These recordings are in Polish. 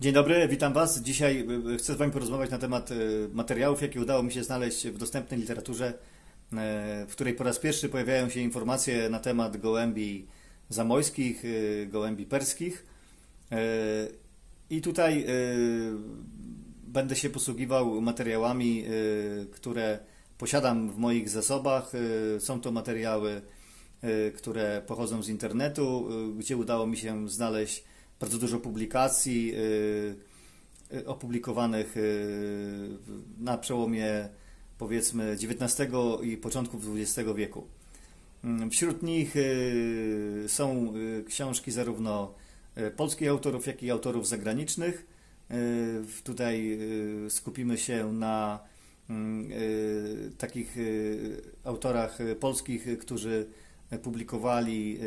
Dzień dobry, witam Was. Dzisiaj y, chcę z Wami porozmawiać na temat y, materiałów, jakie udało mi się znaleźć w dostępnej literaturze, y, w której po raz pierwszy pojawiają się informacje na temat gołębi zamojskich, gołębi perskich. I tutaj będę się posługiwał materiałami, które posiadam w moich zasobach. Są to materiały, które pochodzą z internetu, gdzie udało mi się znaleźć bardzo dużo publikacji y, y, opublikowanych y, na przełomie powiedzmy XIX i początków XX wieku. Mm, wśród nich są książki zarówno polskich autorów, jak i autorów zagranicznych. Tutaj skupimy się na mm, takich autorach polskich, którzy publikowali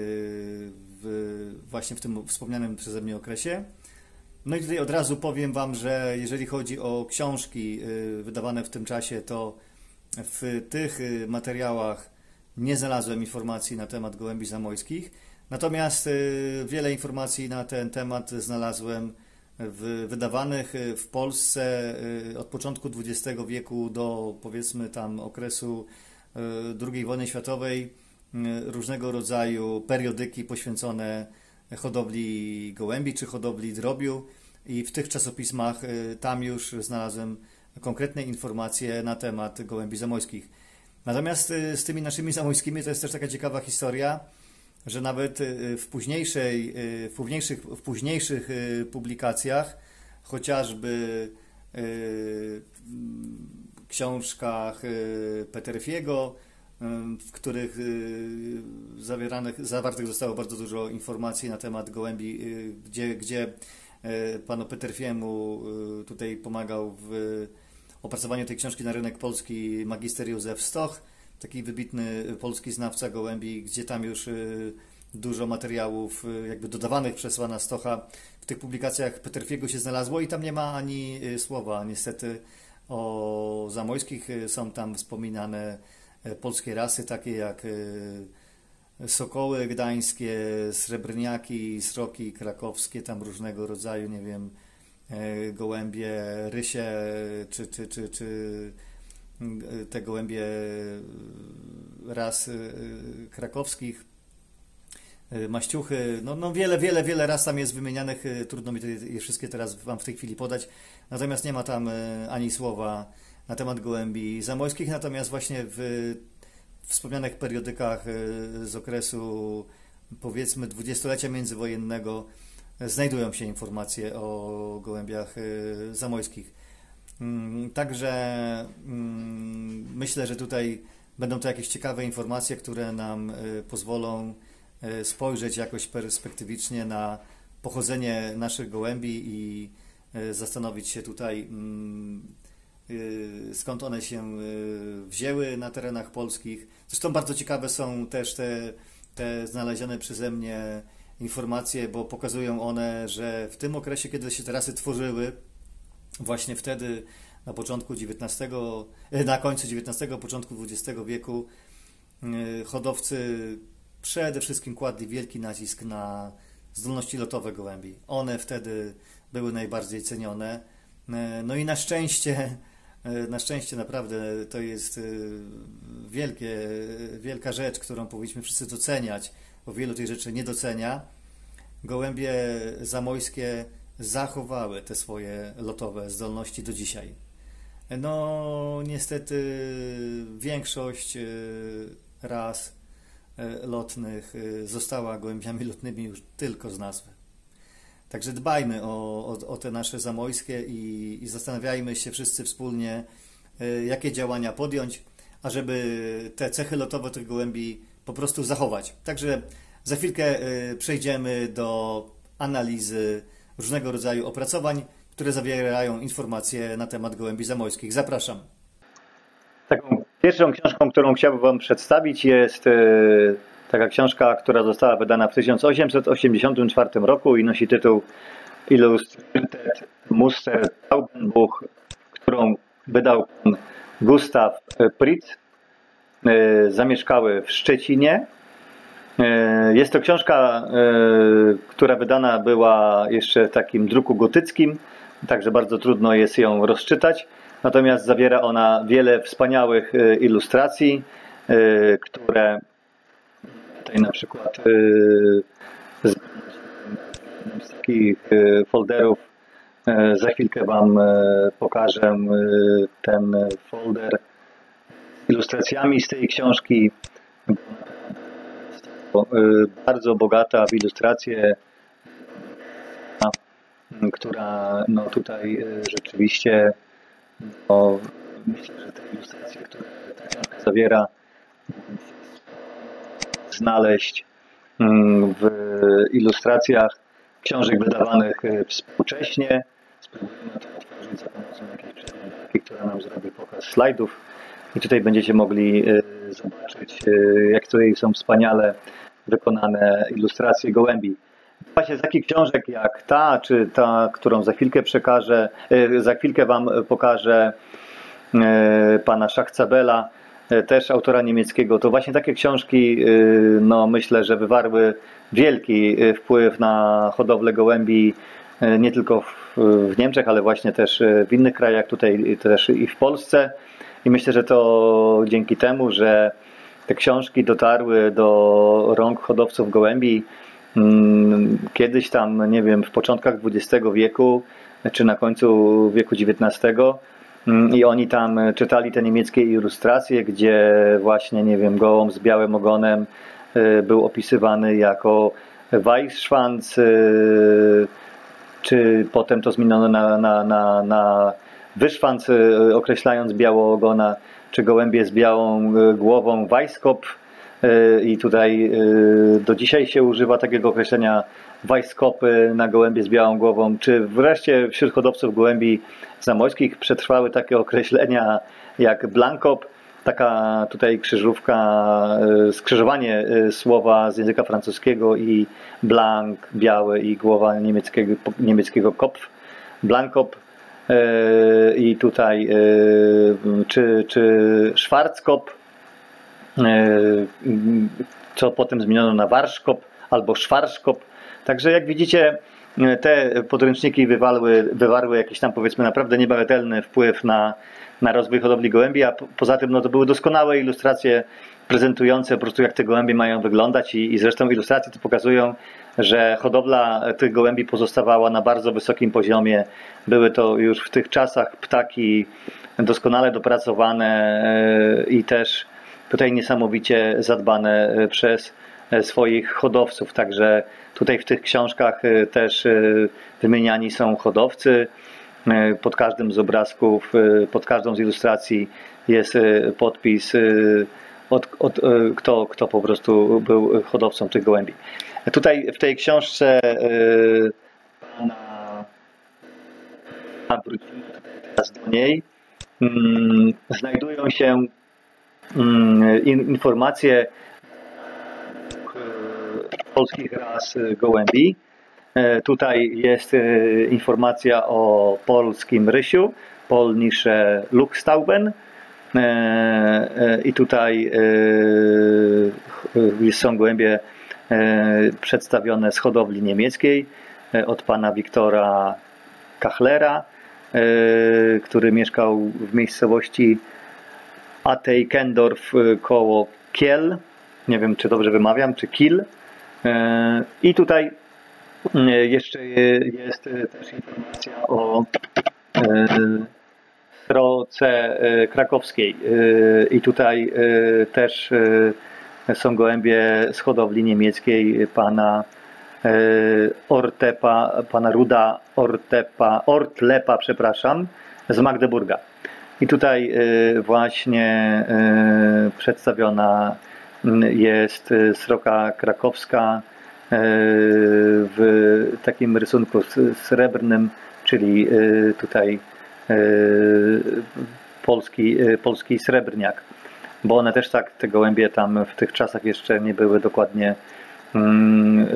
w, właśnie w tym wspomnianym przeze mnie okresie. No i tutaj od razu powiem Wam, że jeżeli chodzi o książki y, wydawane w tym czasie, to w tych y, materiałach nie znalazłem informacji na temat gołębi zamojskich. Natomiast y, wiele informacji na ten temat znalazłem w, wydawanych w Polsce od początku XX wieku do powiedzmy tam okresu II wojny światowej różnego rodzaju periodyki poświęcone hodowli gołębi czy hodowli drobiu i w tych czasopismach y, tam już znalazłem konkretne informacje na temat gołębi zamojskich. Natomiast y, z tymi naszymi zamojskimi to jest też taka ciekawa historia, że nawet y, w, późniejszej, w, późniejszych, w późniejszych publikacjach, chociażby w książkach Peterfiego, w których y, zawieranych, zawartych zostało bardzo dużo informacji na temat gołębi, y, gdzie, gdzie e, panu Peterfiemu y, tutaj pomagał w opracowaniu tej książki na rynek polski magister Józef Stoch, taki wybitny polski znawca gołębi, gdzie tam już dużo materiałów jakby dodawanych przez pana Stocha w tych publikacjach Peterfiego się znalazło i tam nie ma ani słowa niestety o zamojskich. Są tam wspominane polskie rasy, takie jak e, sokoły gdańskie, srebrniaki, sroki krakowskie, tam różnego rodzaju, nie wiem, e, gołębie, rysie, czy, czy, czy, czy te gołębie ras krakowskich, maściuchy, no, no wiele, wiele, wiele ras tam jest wymienianych, trudno mi je wszystkie teraz Wam w tej chwili podać, natomiast nie ma tam ani słowa na temat gołębi zamojskich, natomiast właśnie w wspomnianych periodykach e, z okresu powiedzmy dwudziestolecia międzywojennego e, znajdują się informacje o gołębiach e, zamojskich. Mm, także mm, myślę, że tutaj będą to jakieś ciekawe informacje, które nam pozwolą spojrzeć jakoś perspektywicznie na pochodzenie naszych gołębi i zastanowić się tutaj, mm, skąd one się y, wzięły na terenach polskich. Zresztą bardzo ciekawe są też te, te znalezione przeze mnie informacje, bo pokazują one, że w tym okresie, kiedy się te rasy tworzyły, właśnie wtedy na początku XIX, y, na końcu XIX, początku XX wieku hodowcy przede wszystkim kładli wielki nacisk na zdolności lotowe gołębi. One wtedy były najbardziej cenione. No i na szczęście E, na szczęście naprawdę to jest e, wielkie, wielka rzecz, którą powinniśmy wszyscy doceniać, bo wielu tych rzeczy nie docenia. Gołębie zamojskie zachowały te swoje lotowe zdolności do dzisiaj. No, niestety większość e, ras lotnych została gołębiami lotnymi już tylko z nazwy. Także dbajmy o, o, o te nasze zamojskie i, i zastanawiajmy się wszyscy wspólnie, e, jakie działania podjąć, ażeby te cechy lotowe tych gołębi po prostu zachować. Także za chwilkę e, przejdziemy do analizy różnego rodzaju opracowań, które zawierają informacje na temat gołębi zamojskich. Zapraszam. Taką pierwszą książką, którą chciałbym Wam przedstawić jest e, Taka książka, która została wydana w 1884 roku i nosi tytuł Illustrated Muster Taubenbuch, którą wydał Gustav Pritz. E, zamieszkały w Szczecinie. E, jest to książka, e, która wydana była jeszcze w takim druku gotyckim, także bardzo trudno jest ją rozczytać. Natomiast zawiera ona wiele wspaniałych ilustracji, które tutaj na przykład z takich folderów za chwilkę Wam pokażę ten folder z ilustracjami z tej książki. Bardzo bogata w ilustracje, która no tutaj rzeczywiście no, myślę, że te ilustracje, które ta książka zawiera, znaleźć mm, w ilustracjach książek wydawanych y, współcześnie. Spróbujemy to otworzyć za pomocą jakiejś przeglądarki, która nam zrobi pokaz slajdów. I tutaj będziecie mogli zobaczyć, jak tutaj są wspaniale wykonane ilustracje gołębi. Właśnie z takich książek jak ta, czy ta, którą za chwilkę przekażę, e, za chwilkę Wam pokażę e, pana Schachzabela, e, też autora niemieckiego, to właśnie takie książki, no myślę, że wywarły wielki wpływ na hodowlę gołębi nie tylko w Niemczech, ale właśnie też w innych krajach, tutaj też i w Polsce. I myślę, że to dzięki temu, że te książki dotarły do rąk hodowców gołębi mm, kiedyś tam, nie wiem, w początkach XX wieku czy na końcu wieku XIX i oni tam czytali te niemieckie ilustracje, gdzie właśnie, nie wiem, gołąb z białym ogonem y, był opisywany jako Weissschwanz, y, czy potem to zmieniono na, na, na, na Wyszwanc, określając białoogona czy gołębie z białą e, głową Weisskop e, i tutaj e, do dzisiaj się używa takiego określenia Weisskopy na gołębie z białą głową, czy wreszcie wśród hodowców gołębi zamojskich przetrwały takie określenia jak Blankop, taka tutaj krzyżówka, skrzyżowanie słowa z języka francuskiego i blank, biały i głowa niemieckiego, niemieckiego kopf, blankop E, i tutaj e, czy, czy Schwarzkop, e, co potem zmieniono na Warszkop albo Schwarzkop. Także jak widzicie, te podręczniki wywarły, wywarły jakiś tam powiedzmy naprawdę niebagatelny wpływ na, na rozwój hodowli gołębi, a poza tym no, to były doskonałe ilustracje prezentujące po prostu jak te gołębie mają wyglądać i, i zresztą ilustracje to pokazują, że hodowla tych gołębi pozostawała na bardzo wysokim poziomie. Były to już w tych czasach ptaki doskonale dopracowane e, i też tutaj niesamowicie zadbane e, przez swoich hodowców. Także tutaj w tych książkach też wymieniani są hodowcy. Pod każdym z obrazków, pod każdą z ilustracji jest podpis, od, od, kto, kto po prostu był hodowcą tych gołębi. Tutaj w tej książce yy, pana teraz do niej, mm, znajdują się mm, informacje polskich ras gołębi. E, tutaj jest e, informacja o polskim rysiu, polnische Luchstauben. E, I tutaj są gołębie E, przedstawione z hodowli niemieckiej e, od pana Wiktora Kachlera, e, który mieszkał w miejscowości Ateikendorf koło Kiel. Nie wiem, czy dobrze wymawiam, czy Kiel. I tutaj jeszcze jest też informacja o stroce krakowskiej. I tutaj też są gołębie z hodowli niemieckiej pana e, Ortepa, pana Ruda Ortepa, Ortlepa, przepraszam, z Magdeburga. I tutaj e, właśnie e, przedstawiona jest sroka krakowska w takim rysunku srebrnym, czyli tutaj polski, polski srebrniak bo one też tak, te gołębie tam w tych czasach jeszcze nie były dokładnie mm,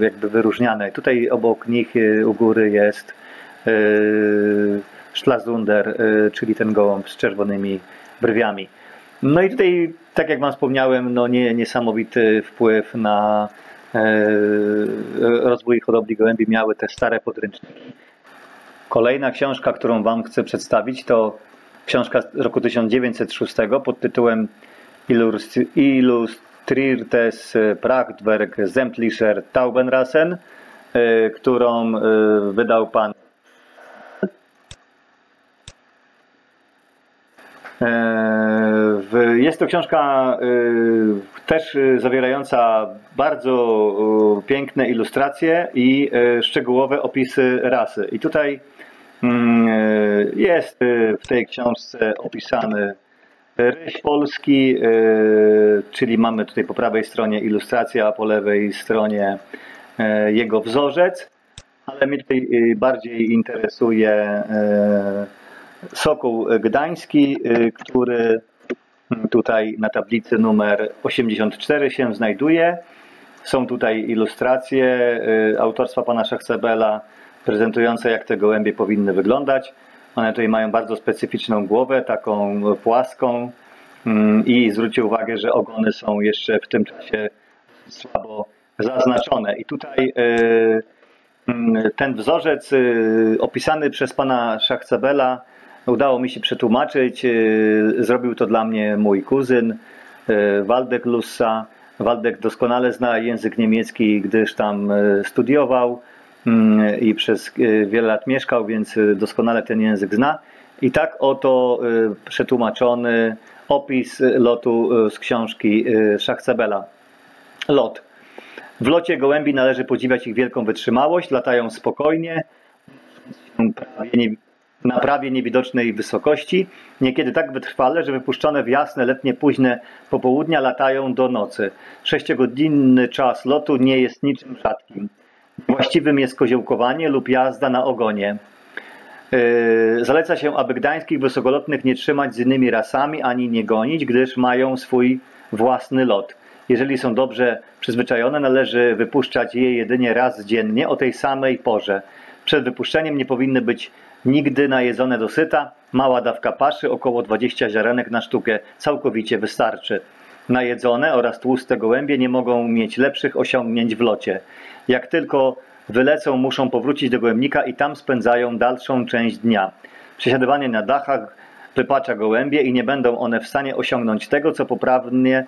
jakby wyróżniane. Tutaj obok nich u góry jest Szlazunder, czyli ten gołąb z czerwonymi brwiami. No i tutaj tak jak Wam wspomniałem, no nie, niesamowity wpływ na rozwój hodowli gołębi miały te stare podręczniki. Kolejna książka, którą Wam chcę przedstawić, to książka z roku 1906 pod tytułem Illustrirtes Prachtwerk Sämtlicher Taubenrassen, e, którą e, wydał pan e, jest to książka też zawierająca bardzo piękne ilustracje i szczegółowe opisy rasy. I tutaj mm, jest w tej książce opisany Ryś polski, czyli mamy tutaj po prawej stronie ilustracja, a po lewej stronie jego wzorzec, ale mnie tutaj bardziej interesuje Sokół Gdański, który tutaj na tablicy numer 84 się znajduje. Są tutaj ilustracje autorstwa pana Szachcebela prezentujące jak te gołębie powinny wyglądać. One tutaj mają bardzo specyficzną głowę, taką płaską mm, i zwróćcie uwagę, że ogony są jeszcze w tym czasie słabo zaznaczone. I tutaj e, mm, ten wzorzec e, opisany przez pana Szachcebela udało mi się przetłumaczyć. E, zrobił to dla mnie mój kuzyn Waldek Lussa. Waldek doskonale zna język niemiecki, gdyż tam studiował. Mm, i przez wiele lat mieszkał, więc doskonale ten język zna. I tak oto przetłumaczony opis lotu z książki Szachcebela. Lot. W locie gołębi należy podziwiać ich wielką wytrzymałość, latają spokojnie, na prawie niewidocznej wysokości, niekiedy tak wytrwale, że wypuszczone w jasne, letnie, późne popołudnia latają do nocy. Sześciogodzinny czas lotu nie jest niczym rzadkim. Właściwym jest koziołkowanie lub jazda na ogonie. Yy, zaleca się, aby gdańskich wysokolotnych nie trzymać z innymi rasami ani nie gonić, gdyż mają swój własny lot. Jeżeli są dobrze przyzwyczajone, należy wypuszczać je jedynie raz dziennie o tej samej porze. Przed wypuszczeniem nie powinny być nigdy najedzone dosyta. Mała dawka paszy, około 20 ziarenek na sztukę, całkowicie wystarczy. Najedzone oraz tłuste gołębie nie mogą mieć lepszych osiągnięć w locie. Jak tylko wylecą, muszą powrócić do gołębnika i tam spędzają dalszą część dnia. Przesiadywanie na dachach wypacza gołębie i nie będą one w stanie osiągnąć tego, co poprawnie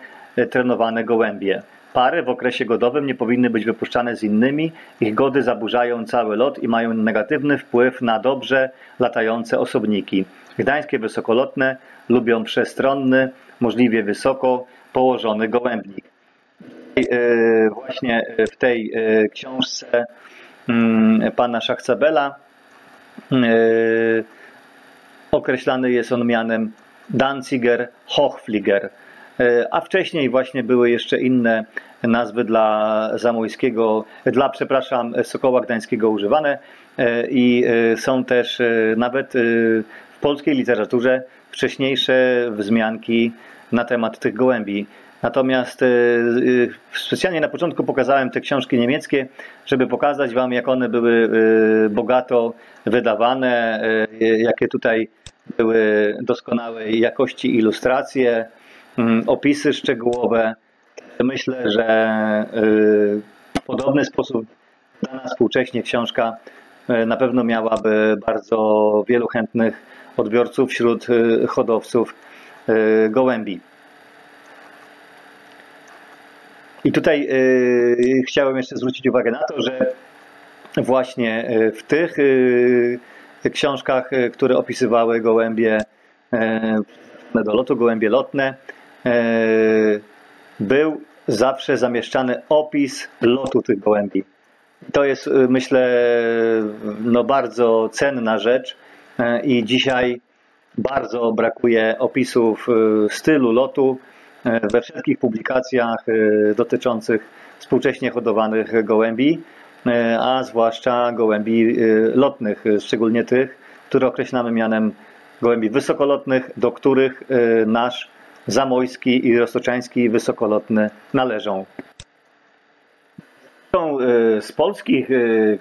trenowane gołębie. Pary w okresie godowym nie powinny być wypuszczane z innymi. Ich gody zaburzają cały lot i mają negatywny wpływ na dobrze latające osobniki. Gdańskie wysokolotne lubią przestronny, możliwie wysoko położony gołębnik. E, właśnie w tej e, książce mm, pana Szachcebela e, określany jest on mianem Danziger Hochflieger, a wcześniej właśnie były jeszcze inne nazwy dla zamojskiego, dla przepraszam, Sokoła Gdańskiego używane i są też nawet w polskiej literaturze wcześniejsze wzmianki na temat tych gołębi. Natomiast e, e, specjalnie na początku pokazałem te książki niemieckie, żeby pokazać Wam, jak one były e, bogato wydawane, jakie tutaj były doskonałej jakości ilustracje, opisy szczegółowe. Myślę, że w podobny sposób dana współcześnie książka na pewno miałaby bardzo wielu chętnych odbiorców wśród hodowców gołębi. I tutaj y, chciałem jeszcze zwrócić uwagę na to, że właśnie y, w tych y, książkach, które opisywały gołębie do lotu, gołębie lotne, był zawsze zamieszczany opis lotu tych gołębi. To jest, myślę, no bardzo cenna rzecz i dzisiaj bardzo brakuje opisów stylu lotu, E, we wszystkich publikacjach e, dotyczących współcześnie hodowanych gołębi, e, a zwłaszcza gołębi lotnych, szczególnie tych, które określamy mianem gołębi wysokolotnych, do których nasz zamojski i roztoczański wysokolotny należą. Z polskich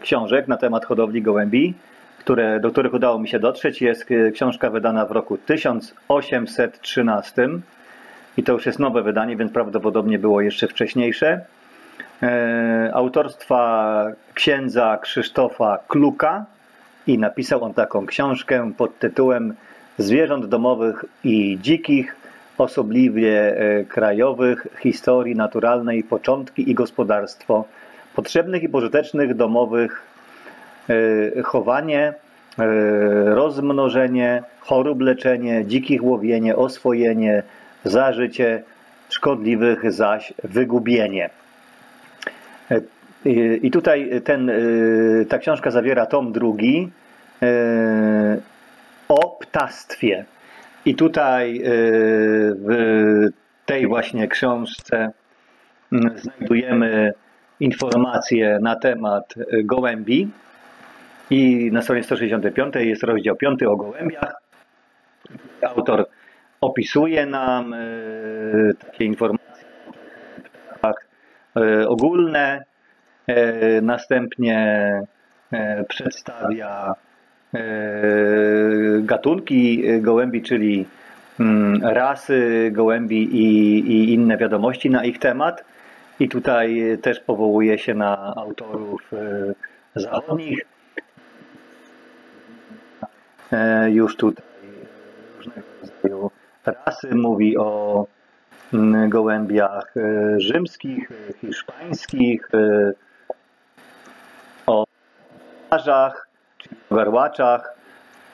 książek na temat hodowli gołębi, które, do których udało mi się dotrzeć, jest książka wydana w roku 1813 i to już jest nowe wydanie, więc prawdopodobnie było jeszcze wcześniejsze. Autorstwa księdza Krzysztofa Kluka i napisał on taką książkę pod tytułem Zwierząt domowych i dzikich, osobliwie krajowych, historii naturalnej, początki i gospodarstwo, potrzebnych i pożytecznych domowych chowanie, rozmnożenie, chorób leczenie, dzikich łowienie, oswojenie, zażycie, szkodliwych zaś wygubienie. I tutaj ten, ta książka zawiera tom drugi o ptactwie. I tutaj w tej właśnie książce znajdujemy informacje na temat gołębi. I na stronie 165 jest rozdział 5 o gołębiach. Autor opisuje nam takie informacje ogólne, następnie przedstawia gatunki gołębi, czyli rasy gołębi i, i inne wiadomości na ich temat. I tutaj też powołuje się na autorów zachodnich. Już tutaj różnego rodzaju rasy mówi o gołębiach rzymskich, hiszpańskich, o parzach, czyli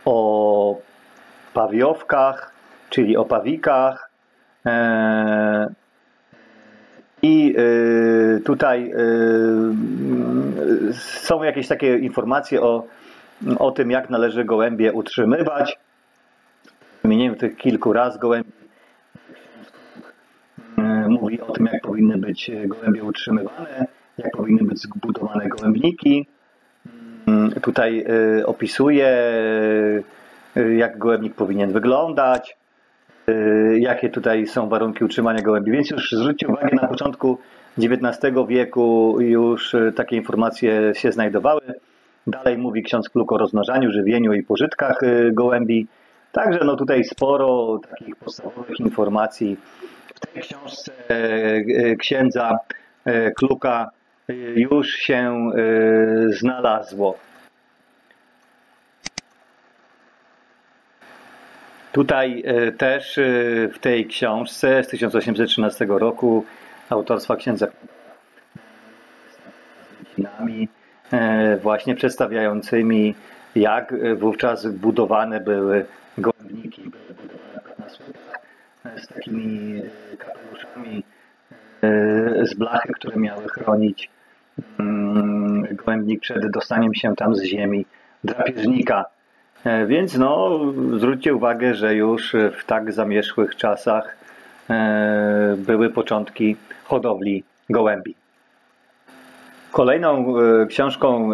o pawiowkach, czyli o pawikach. I tutaj są jakieś takie informacje o, o tym, jak należy gołębie utrzymywać. Wymieniłem tych kilku raz gołębi. Mówi o tym, jak powinny być gołębie utrzymywane, jak powinny być zbudowane gołębniki. Tutaj opisuje, jak gołębnik powinien wyglądać, jakie tutaj są warunki utrzymania gołębi. Więc już zwróćcie uwagę, na początku XIX wieku już takie informacje się znajdowały. Dalej mówi ksiądz Kluk o rozmnażaniu, żywieniu i pożytkach gołębi. Także no tutaj sporo takich podstawowych informacji w tej książce księdza Kluka już się znalazło. Tutaj też w tej książce z 1813 roku autorstwa księdza właśnie przedstawiającymi jak wówczas budowane były gołębniki, z takimi kapeluszami z blachy, które miały chronić gołębnik przed dostaniem się tam z ziemi drapieżnika. Więc no, zwróćcie uwagę, że już w tak zamierzchłych czasach były początki hodowli gołębi. Kolejną książką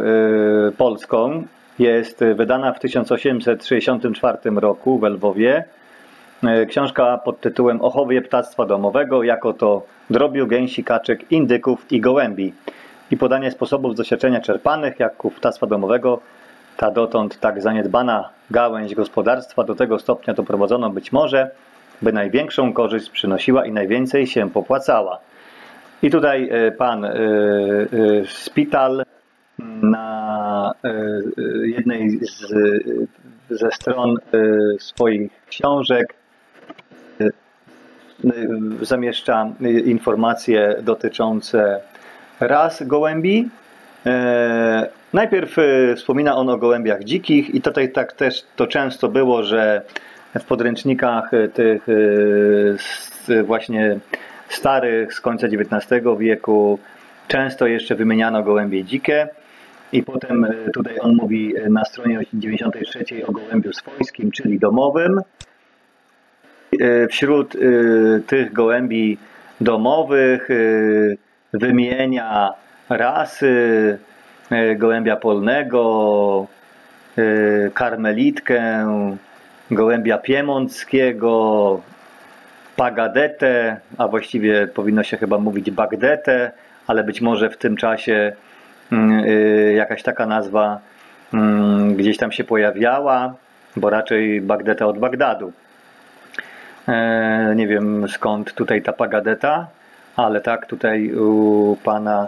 polską jest wydana w 1864 roku w Lwowie książka pod tytułem Ochowie ptactwa domowego, jako to drobiu, gęsi, kaczek, indyków i gołębi. I podanie sposobów doświadczenia czerpanych, jak ptactwa domowego, ta dotąd tak zaniedbana gałęź gospodarstwa. Do tego stopnia doprowadzono być może, by największą korzyść przynosiła i najwięcej się popłacała. I tutaj pan Spital na jednej z, ze stron swoich książek zamieszcza informacje dotyczące ras gołębi. Najpierw wspomina on o gołębiach dzikich i tutaj tak też to często było, że w podręcznikach tych właśnie starych z końca XIX wieku często jeszcze wymieniano gołębie dzikie. I potem tutaj on mówi na stronie 93 o gołębiu swojskim, czyli domowym. Wśród tych gołębi domowych wymienia rasy gołębia polnego, karmelitkę, gołębia piemonckiego, pagadetę, a właściwie powinno się chyba mówić bagdetę, ale być może w tym czasie jakaś taka nazwa gdzieś tam się pojawiała, bo raczej Bagdeta od Bagdadu. E, nie wiem skąd tutaj ta pagadeta, ale tak tutaj u pana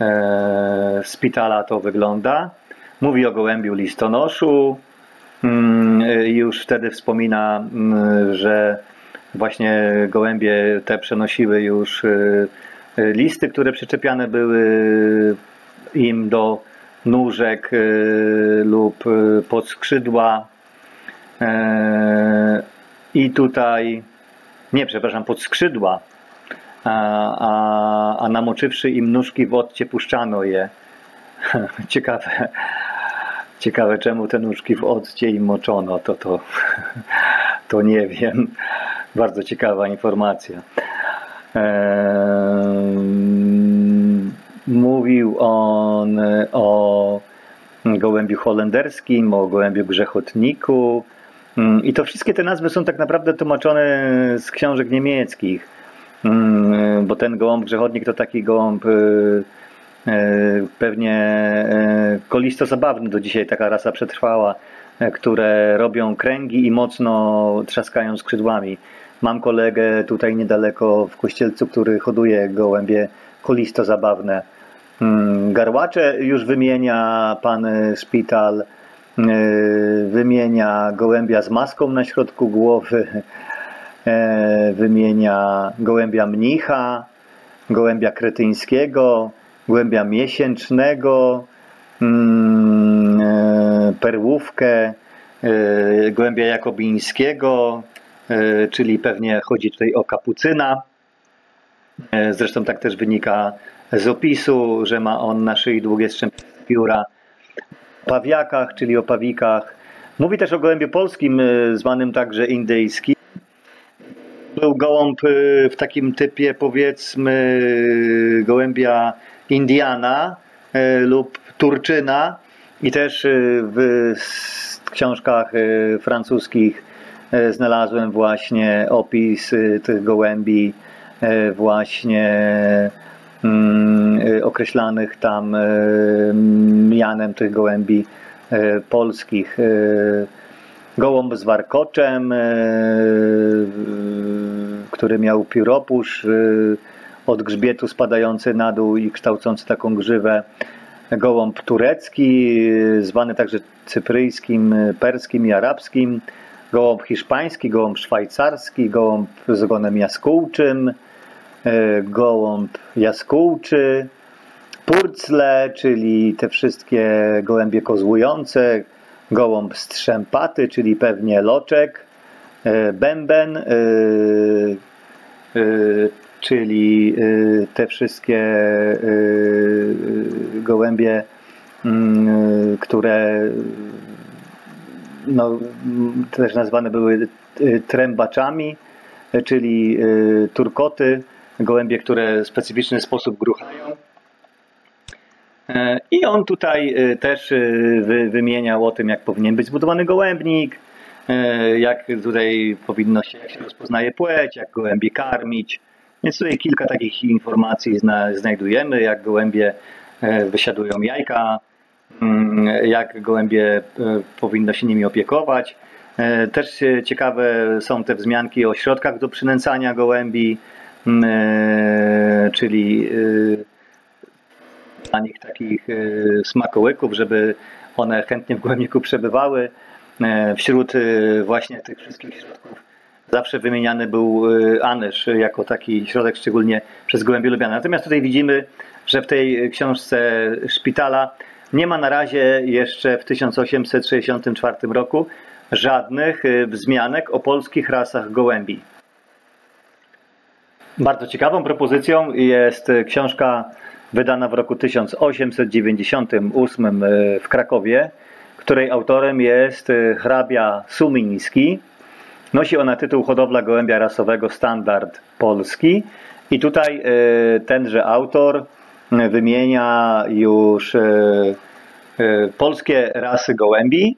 e, Spitala to wygląda. Mówi o gołębiu listonoszu. Mm, już wtedy wspomina, mm, że właśnie gołębie te przenosiły już listy, które przyczepiane były im do nóżek lub pod skrzydła E, I tutaj, nie, przepraszam, pod skrzydła, a, a, a namoczywszy im nóżki w odcie puszczano je. Ciekawe, ciekawe czemu te nóżki w odcie im moczono, to, to, to nie wiem. Bardzo ciekawa informacja. Mówił on o gołębiu holenderskim, o gołębiu grzechotniku, I to wszystkie te nazwy są tak naprawdę tłumaczone z książek niemieckich, mm, bo ten gołąb grzechodnik to taki gołąb y, y, pewnie y, kolisto zabawny do dzisiaj taka rasa przetrwała, które robią kręgi i mocno trzaskają skrzydłami. Mam kolegę tutaj niedaleko w Kościelcu, który hoduje gołębie kolisto zabawne. Mm, garłacze już wymienia pan Szpital, E, wymienia gołębia z maską na środku głowy, e, wymienia gołębia mnicha, gołębia kretyńskiego, gołębia miesięcznego, mm, e, perłówkę, gołębia jakobińskiego, czyli pewnie chodzi tutaj o kapucyna. Zresztą tak też wynika z opisu, że ma on na szyi długie strzępy pióra pawiakach, czyli o pawikach. Mówi też o gołębiu polskim, y, zwanym także indyjskim. Był gołąb y, w takim typie, powiedzmy, gołębia Indiana y, lub Turczyna. I też w książkach francuskich znalazłem właśnie opis tych gołębi właśnie y, określanych tam y, mianem tych gołębi y, polskich. Gołąb z warkoczem, który miał pióropusz od grzbietu spadający na dół i kształcący taką grzywę. Gołąb turecki, zwany także cypryjskim, perskim i arabskim. Gołąb hiszpański, gołąb szwajcarski, gołąb z ogonem jaskółczym, gołąb jaskółczy, purcle, czyli te wszystkie gołębie kozłujące, gołąb strzępaty, czyli pewnie loczek, e, bęben, e, czyli te wszystkie gołębie, mm, które no, też nazwane były trębaczami, czyli turkoty, gołębie, które w specyficzny sposób gruchają. E, I on tutaj e, też e, wymieniał o tym, jak powinien być zbudowany gołębnik, jak tutaj powinno się, jak się rozpoznaje płeć, jak gołębie karmić. Więc tutaj kilka takich informacji znajdujemy, jak gołębie wysiadują jajka, mm, jak gołębie powinno się nimi opiekować. Też ciekawe są te wzmianki o środkach do przynęcania gołębi, czyli e, dla nich takich e, smakołyków, żeby one chętnie w głębniku przebywały. Wśród właśnie tych wszystkich środków zawsze wymieniany był anyż jako taki środek, szczególnie przez gołębie lubiany. Natomiast tutaj widzimy, że w tej książce szpitala nie ma na razie jeszcze w 1864 roku żadnych wzmianek o polskich rasach gołębi. Bardzo ciekawą propozycją jest książka wydana w roku 1898 e, w Krakowie, której autorem jest e, hrabia Sumiński. Nosi ona tytuł Hodowla gołębia rasowego Standard Polski. I tutaj e, tenże autor wymienia już polskie rasy gołębi.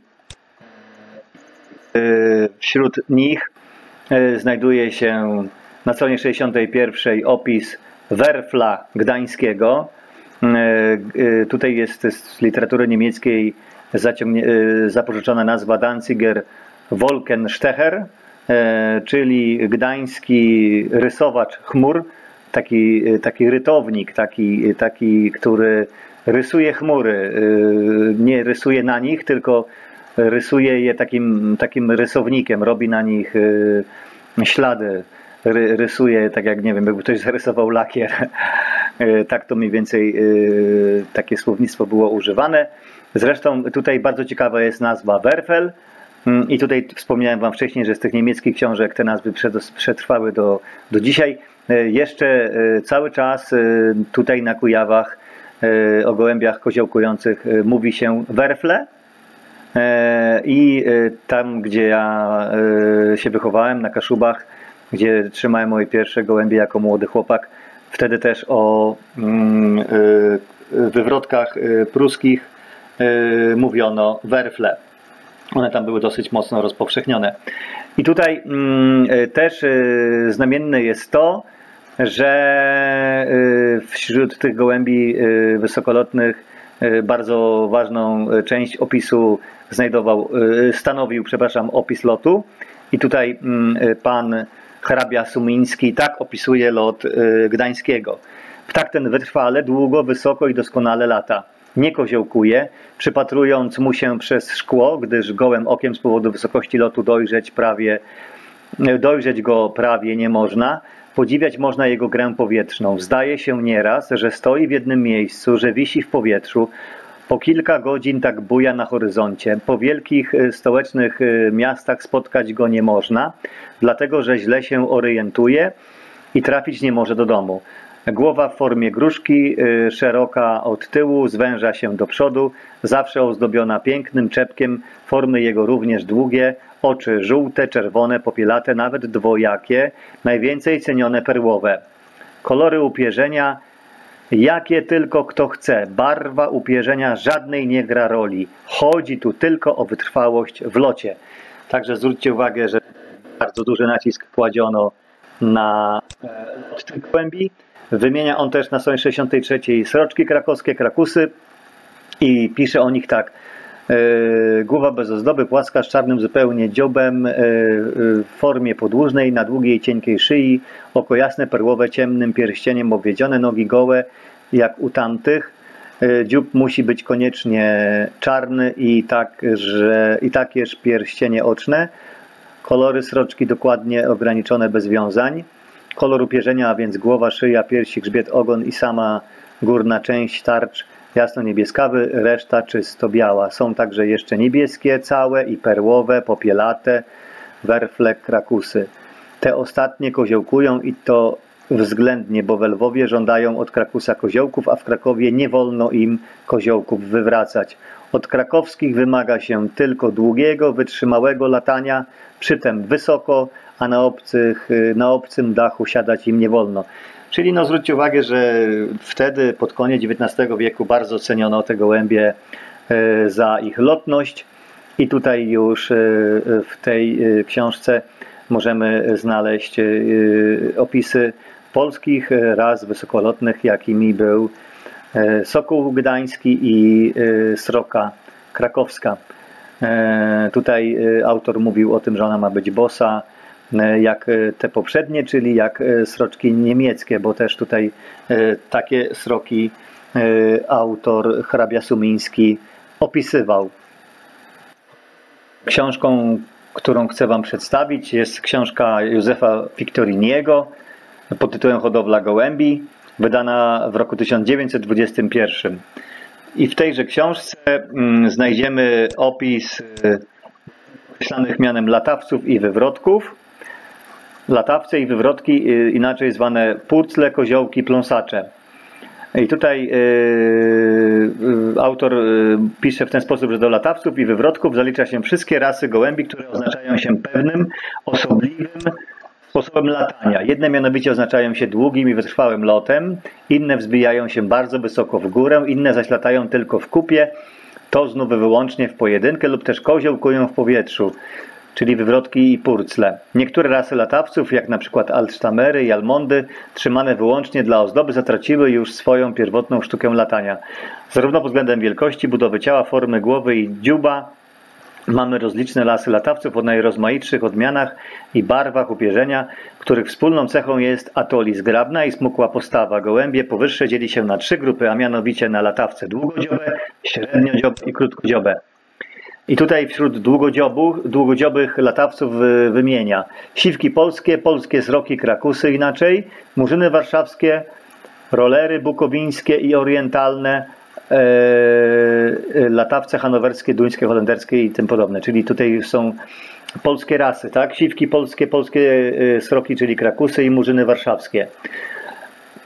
Wśród nich znajduje się na stronie 61 opis Werfla Gdańskiego. E, e, tutaj jest z literatury niemieckiej e, zapożyczona nazwa Danziger Wolkenstecher, czyli gdański rysowacz chmur, taki, taki rytownik, taki, taki, który rysuje chmury. Nie rysuje na nich, tylko rysuje je takim, takim rysownikiem, robi na nich ślady, rysuje tak jak, nie wiem, jakby ktoś zarysował lakier. Tak to mniej więcej takie słownictwo było używane. Zresztą tutaj bardzo ciekawa jest nazwa Werfel. Mm, I tutaj wspomniałem Wam wcześniej, że z tych niemieckich książek te nazwy przetrwały do, do dzisiaj. E, jeszcze e, cały czas e, tutaj na Kujawach o gołębiach koziołkujących mówi się werfle. I tam, gdzie ja się wychowałem, na Kaszubach, gdzie trzymałem moje pierwsze gołębie jako młody chłopak, wtedy też o mm, wywrotkach pruskich mówiono werfle. One tam były dosyć mocno rozpowszechnione. I tutaj mm, też znamienne jest to, że wśród tych gołębi wysokolotnych bardzo ważną część opisu znajdował, stanowił, przepraszam, opis lotu. I tutaj mm, pan hrabia Sumiński tak opisuje lot gdańskiego. Ptak ten wytrwale, długo, wysoko i doskonale lata nie koziołkuje, przypatrując mu się przez szkło, gdyż gołym okiem z powodu wysokości lotu dojrzeć prawie dojrzeć go prawie nie można. Podziwiać można jego grę powietrzną. Zdaje się nieraz, że stoi w jednym miejscu, że wisi w powietrzu. Po kilka godzin tak buja na horyzoncie. Po wielkich y, stołecznych y, miastach spotkać go nie można, dlatego że źle się orientuje i trafić nie może do domu. Głowa w formie gruszki, y, szeroka od tyłu, zwęża się do przodu, zawsze ozdobiona pięknym czepkiem, formy jego również długie, oczy żółte, czerwone, popielate, nawet dwojakie, najwięcej cenione perłowe. Kolory upierzenia, jakie tylko kto chce, barwa upierzenia żadnej nie gra roli. Chodzi tu tylko o wytrwałość w locie. Także zwróćcie uwagę, że bardzo duży nacisk kładziono na e, lot tych głębi. Wymienia on też na stronie 63 sroczki krakowskie, krakusy i pisze o nich tak. E, głowa bez ozdoby, płaska z czarnym zupełnie dziobem e, w formie podłużnej, na długiej, cienkiej szyi, oko jasne, perłowe, ciemnym pierścieniem obwiedzione, nogi gołe, jak u tamtych. E, dziób musi być koniecznie czarny i, tak, że, i takież pierścienie oczne. Kolory sroczki dokładnie ograniczone bez wiązań. Kolor upierzenia, a więc głowa, szyja, piersi, grzbiet, ogon i sama górna część tarcz jasno-niebieskawy, reszta czysto biała. Są także jeszcze niebieskie całe i perłowe, popielate, werfle, krakusy. Te ostatnie koziołkują i to względnie, bo we Lwowie żądają od Krakusa koziołków, a w Krakowie nie wolno im koziołków wywracać. Od krakowskich wymaga się tylko długiego, wytrzymałego latania, przytem wysoko, a na, obcych, na obcym dachu siadać im nie wolno. Czyli no zwróćcie uwagę, że wtedy pod koniec XIX wieku bardzo ceniono te gołębie e, za ich lotność i tutaj już e, w tej e, książce możemy znaleźć opisy polskich ras wysokolotnych, jakimi był Sokół Gdański i Sroka Krakowska. Tutaj autor mówił o tym, że ona ma być bosa, jak e, te poprzednie, czyli jak e, sroczki niemieckie, bo też tutaj takie sroki autor hrabia Sumiński opisywał. Książką, którą chcę Wam przedstawić, jest książka Józefa Victoriniego pod tytułem Hodowla gołębi, wydana w roku 1921. I w tejże książce mm, znajdziemy opis określanych mianem latawców i wywrotków, latawce i wywrotki, y, inaczej zwane purcle, koziołki, pląsacze. I tutaj yy, autor yy, pisze w ten sposób, że do latawców i wywrotków zalicza się wszystkie rasy gołębi, które oznaczają się pewnym, osobliwym sposobem latania. Jedne mianowicie oznaczają się długim i wytrwałym lotem, inne wzbijają się bardzo wysoko w górę, inne zaś latają tylko w kupie, to znów wyłącznie w pojedynkę lub też koziołkują w powietrzu czyli wywrotki i purcle. Niektóre rasy latawców, jak na przykład i almondy, trzymane wyłącznie dla ozdoby, zatraciły już swoją pierwotną sztukę latania. Zarówno pod względem wielkości, budowy ciała, formy głowy i dziuba, Mamy rozliczne lasy latawców o najrozmaitszych odmianach i barwach upierzenia, których wspólną cechą jest atoli zgrabna i smukła postawa. Gołębie powyższe dzieli się na trzy grupy, a mianowicie na latawce długodziobe, średniodziobe i krótkodziobe. I tutaj wśród długodziobów, długodziobych latawców wymienia siwki polskie, polskie sroki, krakusy inaczej, murzyny warszawskie, rolery bukowińskie i orientalne, e, latawce hanowerskie, duńskie, holenderskie i tym podobne. Czyli tutaj są polskie rasy, tak? Siwki polskie, polskie e, sroki, czyli krakusy i murzyny warszawskie.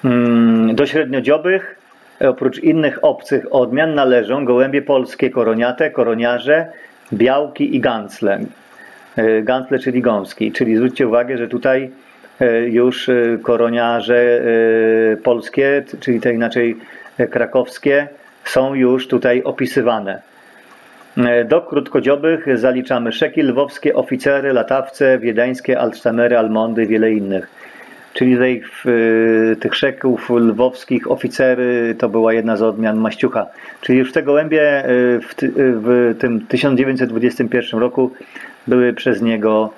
Mm, do średniodziobych Oprócz innych obcych odmian należą gołębie polskie koroniate, koroniarze, białki i gancle. E, gancle, czyli gąski. Czyli zwróćcie uwagę, że tutaj e, już e, koroniarze polskie, czyli te inaczej krakowskie, są już tutaj opisywane. Do krótkodziobych zaliczamy szeki lwowskie, oficery, latawce, wiedeńskie, altsztamery, almondy i wiele innych. Czyli tutaj w, y, tych szeków lwowskich oficery to była jedna z odmian Maściucha. Czyli już te gołębie y, w, y, w tym 1921 roku były przez niego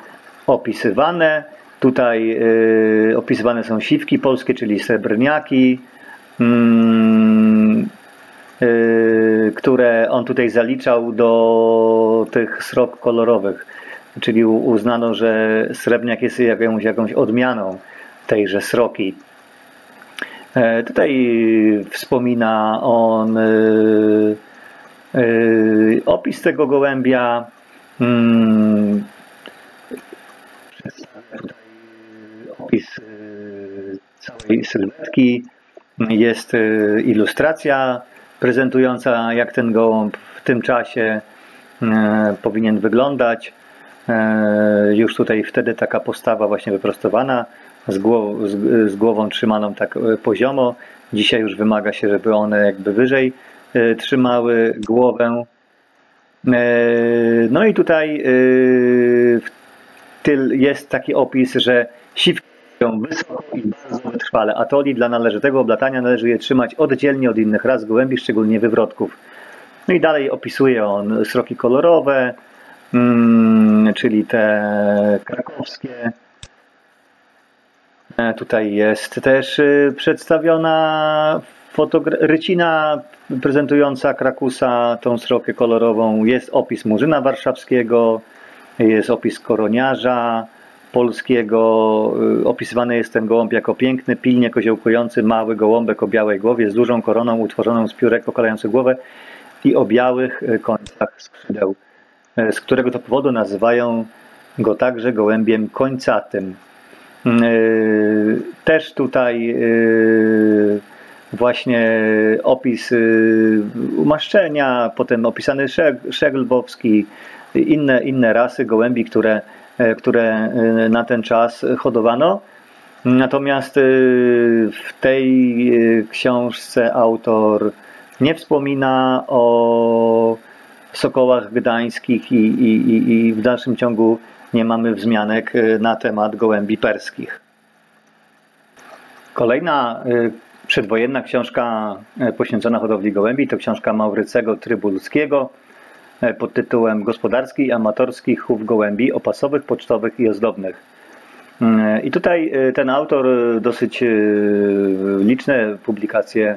opisywane. Tutaj y, opisywane są siwki polskie, czyli srebrniaki, mm, y, które on tutaj zaliczał do tych srok kolorowych. Czyli uznano, że srebrniak jest jakąś, jakąś odmianą tejże sroki. E, tutaj wspomina on e, e, opis tego gołębia. Tutaj opis całej sylwetki. Jest ilustracja prezentująca, jak ten gołąb w tym czasie powinien wyglądać. Już tutaj wtedy taka postawa właśnie wyprostowana z, głow, z, z głową trzymaną tak e, poziomo. Dzisiaj już wymaga się, żeby one jakby wyżej e, trzymały głowę. E, no i tutaj jest taki opis, że siwki są wysoko i bardzo wytrwale. Atoli dla należytego oblatania należy je trzymać oddzielnie od innych ras gołębi, szczególnie wywrotków. No i dalej opisuje on sroki kolorowe, mm, czyli te krakowskie, tutaj jest też y, przedstawiona rycina prezentująca Krakusa, tą srokę kolorową. Jest opis Murzyna Warszawskiego, jest opis koroniarza polskiego. Y, opisywany jest ten gołąb jako piękny, pilnie koziołkujący, mały gołąbek o białej głowie z dużą koroną utworzoną z piórek okalających głowę i o białych y, końcach skrzydeł, z którego to powodu nazywają go także gołębiem końcatym. Yy, też tutaj yy, właśnie opis yy, umaszczenia, potem opisany szeg lwowski, inne, inne rasy gołębi, które, które na ten czas hodowano. Natomiast w tej książce autor nie wspomina o sokołach gdańskich i, i, i w dalszym ciągu nie mamy wzmianek y, na temat gołębi perskich. Kolejna y, przedwojenna książka y, poświęcona hodowli gołębi to książka Maurycego Trybulskiego pod tytułem Gospodarski i amatorski chów gołębi opasowych, pocztowych i ozdobnych. I tutaj ten autor dosyć liczne publikacje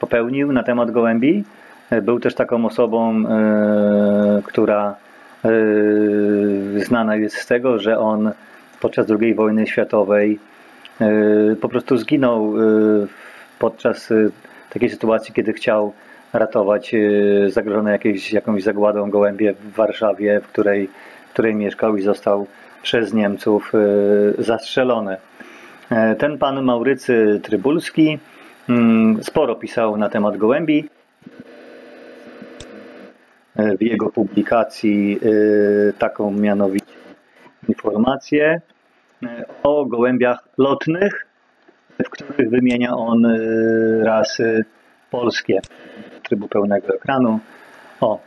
popełnił na temat gołębi. Był też taką osobą, która znana jest z tego, że on podczas II wojny światowej yy, po prostu zginął yy, podczas takiej sytuacji, kiedy chciał ratować zagrożone jakieś, jakąś zagładą gołębie w Warszawie, w której, w której mieszkał i został przez Niemców zastrzelony. Ten pan Maurycy Trybulski mm, sporo pisał na temat gołębi w jego publikacji y, taką mianowicie informację y, o gołębiach lotnych, w których wymienia on rasy polskie. Trybu pełnego ekranu. O.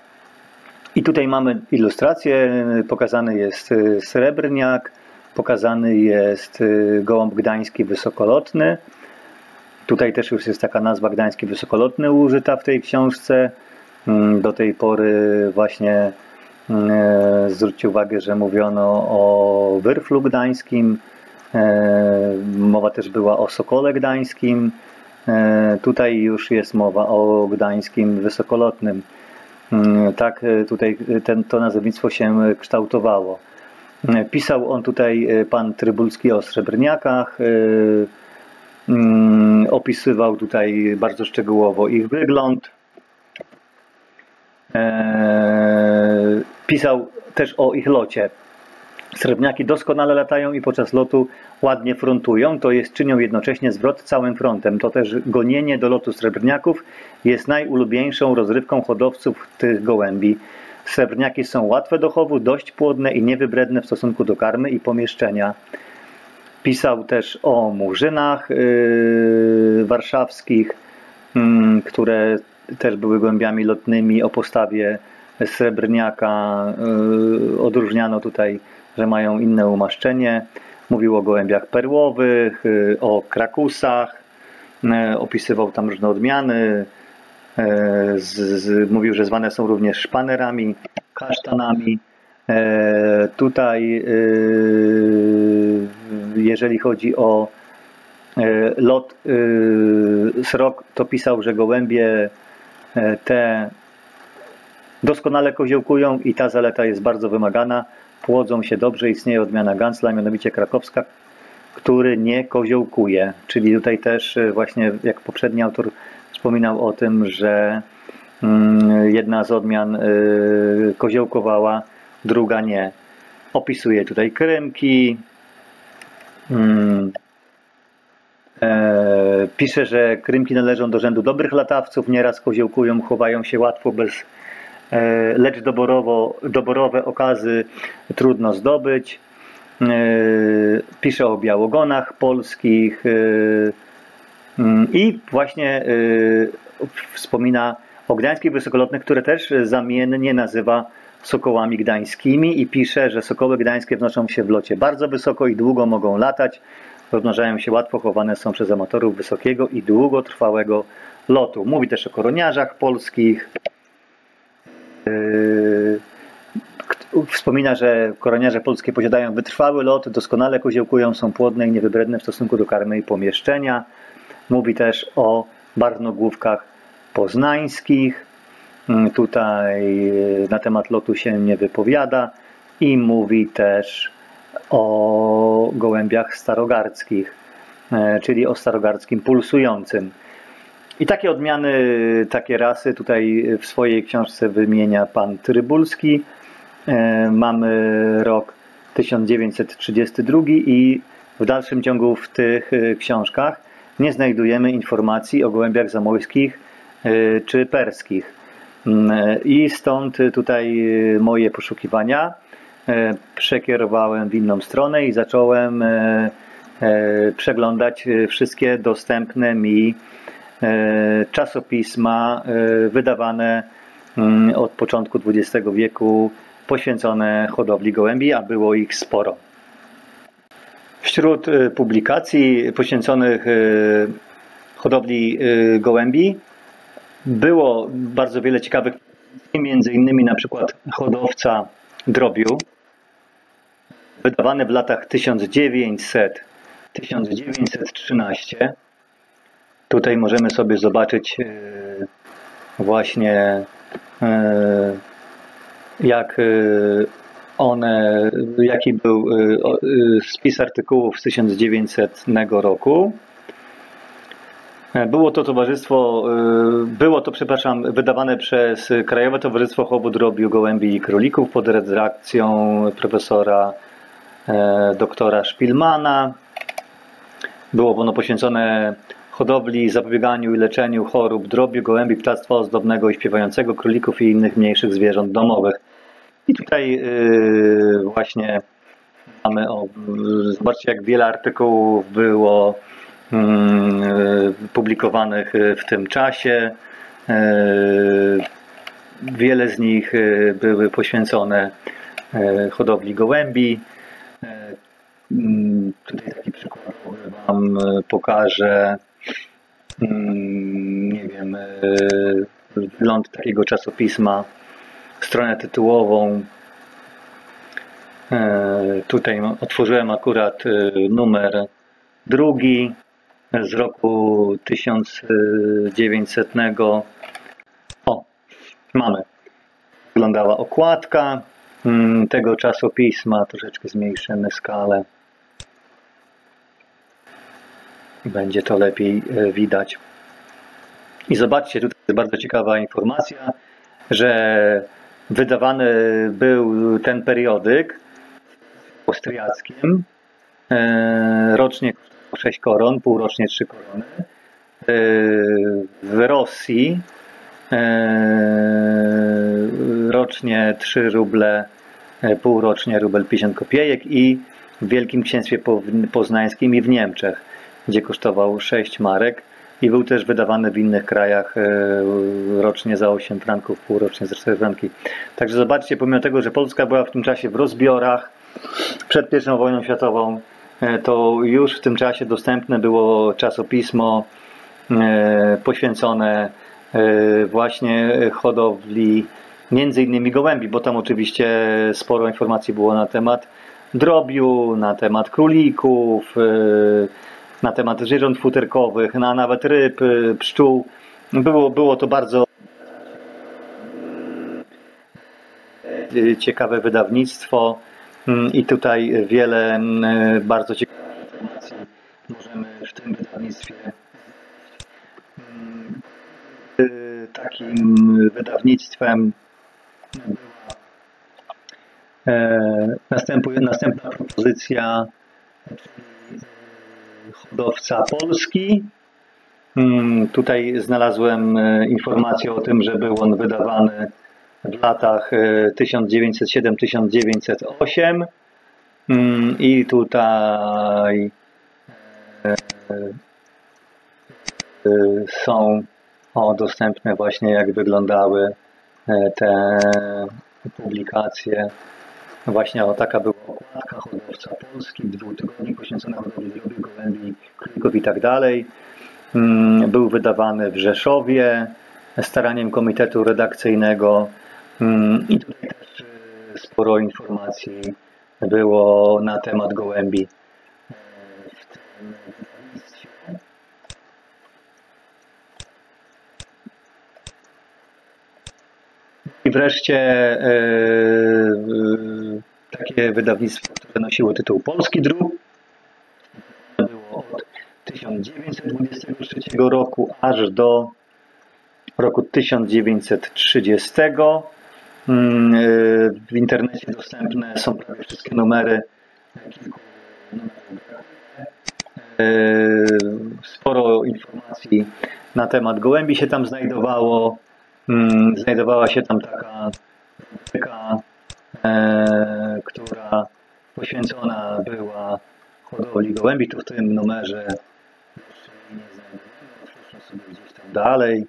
I tutaj mamy ilustrację. Pokazany jest srebrniak, pokazany jest gołąb gdański wysokolotny. Tutaj też już jest taka nazwa gdański wysokolotny użyta w tej książce. Mm, do tej pory właśnie Zwróćcie uwagę, że mówiono o Wyrflu Gdańskim, mowa też była o Sokole Gdańskim, tutaj już jest mowa o Gdańskim Wysokolotnym. Tak tutaj ten, to nazewnictwo się kształtowało. Pisał on tutaj pan Trybulski o Srebrniakach, opisywał tutaj bardzo szczegółowo ich wygląd. Pisał też o ich locie. Srebrniaki doskonale latają i podczas lotu ładnie frontują, to jest czynią jednocześnie zwrot całym frontem. To też gonienie do lotu srebrniaków jest najulubieńszą rozrywką hodowców tych gołębi. Srebrniaki są łatwe do chowu, dość płodne i niewybredne w stosunku do karmy i pomieszczenia. Pisał też o murzynach yy, warszawskich, yy, które też były gołębiami lotnymi o postawie srebrniaka. Yy, odróżniano tutaj, że mają inne umaszczenie. Mówił o gołębiach perłowych, yy, o krakusach, yy, opisywał tam różne odmiany. Z, z, mówił, że zwane są również szpanerami, kasztanami. E, tutaj, jeżeli chodzi o e, lot srok, to pisał, że gołębie te doskonale koziołkują i ta zaleta jest bardzo wymagana. Płodzą się dobrze, istnieje odmiana Gansla, mianowicie krakowska, który nie koziołkuje. Czyli tutaj też właśnie jak poprzedni autor wspominał o tym, że mm, jedna z odmian koziołkowała druga nie. Opisuje tutaj krymki. E, pisze, że krymki należą do rzędu dobrych latawców, nieraz koziołkują, chowają się łatwo, bez, e, lecz doborowo, doborowe okazy trudno zdobyć. E, pisze o białogonach polskich mm, i właśnie wspomina o gdańskich wysokolotnych, które też zamiennie nazywa sokołami gdańskimi i pisze, że sokoły gdańskie wnoszą się w locie bardzo wysoko i długo mogą latać. Rozmnażają się łatwo, chowane są przez amatorów wysokiego i długotrwałego lotu. Mówi też o koroniarzach polskich. Yy, wspomina, że koroniarze polskie posiadają wytrwały lot, doskonale koziołkują, są płodne i niewybredne w stosunku do karmy i pomieszczenia. Mówi też o barwnogłówkach poznańskich. Mm, tutaj e, na temat lotu się nie wypowiada i mówi też o gołębiach starogardzkich, e, czyli o starogardzkim pulsującym. I takie odmiany, takie rasy tutaj w swojej książce wymienia pan Trybulski. E, mamy rok 1932 i w dalszym ciągu w tych książkach nie znajdujemy informacji o gołębiach zamojskich czy perskich. Mm, I stąd tutaj moje poszukiwania e, przekierowałem w inną stronę i zacząłem e, e, przeglądać wszystkie dostępne mi czasopisma wydawane mm, od początku XX wieku poświęcone hodowli gołębi, a było ich sporo. Wśród publikacji poświęconych hodowli gołębi było bardzo wiele ciekawych, między innymi na przykład hodowca drobiu, wydawany w latach 1900-1913. Tutaj możemy sobie zobaczyć e, właśnie e, jak e, one, jaki był spis artykułów z 1900 roku. Było to towarzystwo, było to, przepraszam, wydawane przez Krajowe Towarzystwo Chowu Drobiu, Gołębi i Królików pod redakcją profesora doktora Szpilmana. Było ono poświęcone hodowli, zapobieganiu i leczeniu chorób drobiu, gołębi, ptactwa ozdobnego i śpiewającego, królików i innych mniejszych zwierząt domowych. I tutaj właśnie mamy, o, zobaczcie jak wiele artykułów było Mm, e, publikowanych e, w tym czasie. E, wiele z nich były poświęcone hodowli gołębi. Mm, tutaj taki przykład Wam pokażę. Mm, nie wiem, wygląd takiego czasopisma, stronę tytułową Tutaj otworzyłem akurat numer drugi z roku 1900. O, mamy. Wyglądała okładka mm, tego czasopisma. Troszeczkę zmniejszymy skalę. Będzie to lepiej e, widać. I zobaczcie, tutaj jest bardzo ciekawa informacja, że wydawany był ten periodyk austriackim e, rocznie 6 koron, półrocznie 3 korony. E, w Rosji rocznie 3 ruble, półrocznie rubel 50 kopiejek i w Wielkim Księstwie Poznańskim i w Niemczech gdzie kosztował 6 marek i był też wydawany w innych krajach e, rocznie za 8 franków, półrocznie za 4 franki. Także zobaczcie, pomimo tego, że Polska była w tym czasie w rozbiorach przed I wojną światową, e, to już w tym czasie dostępne było czasopismo e, poświęcone właśnie hodowli między innymi gołębi, bo tam oczywiście sporo informacji było na temat drobiu, na temat królików, na temat zwierząt futerkowych, na nawet ryb, y, pszczół. Było, było to bardzo y, ciekawe wydawnictwo mm, i tutaj wiele mm, bardzo ciekawych informacji możemy w tym wydawnictwie. Mm, y, takim wydawnictwem e, następuje, następna propozycja, hodowca polski. Hmm, tutaj znalazłem e, informację o tym, że był on wydawany w latach 1907-1908 e, hmm, i tutaj e, są o, dostępne właśnie jak wyglądały te publikacje. Właśnie o taka była okładka hodowca polski, dwutygodni poświęcona hodowli i tak dalej. Mm, był wydawany w Rzeszowie staraniem komitetu redakcyjnego mm, i tutaj też e, sporo informacji było na temat gołębi e, w tym. I wreszcie yy, takie wydawnictwo, które nosiło tytuł Polski Druk. Było od 1923 roku aż do roku 1930. Mm, yy, w internecie dostępne są prawie wszystkie numery. Yy, sporo informacji na temat gołębi się tam znajdowało. Mm, znajdowała się tam taka, taka e, która poświęcona była hodowli gołębi. Tu w tym numerze jeszcze nie znajdujemy. Otwórzmy sobie gdzieś tam dalej.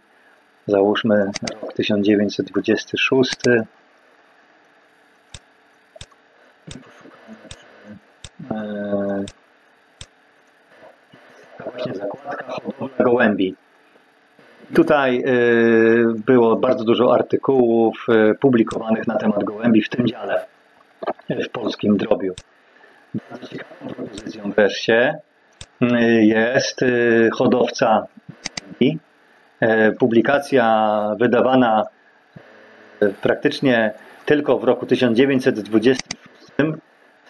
Załóżmy rok 1926. E, właśnie zakładka hodowla gołębi. Tutaj y, było bardzo dużo artykułów y, publikowanych na temat gołębi w tym dziale y, w polskim drobiu. Bardzo ciekawą propozycją wreszcie jest hodowca gołębi. Publikacja wydawana praktycznie tylko w roku 1926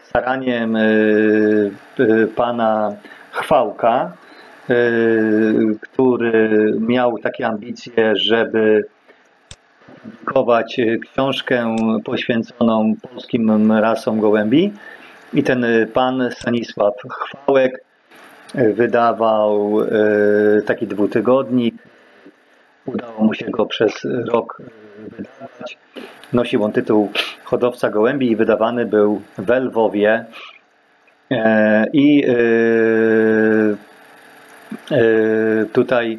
staraniem pana Chwałka, który miał takie ambicje, żeby publikować książkę poświęconą polskim rasom gołębi. I ten pan Stanisław Chwałek wydawał y, taki dwutygodnik. Udało mu się go przez rok wydawać. Nosił on tytuł Hodowca Gołębi i wydawany był w Lwowie. E, I E, tutaj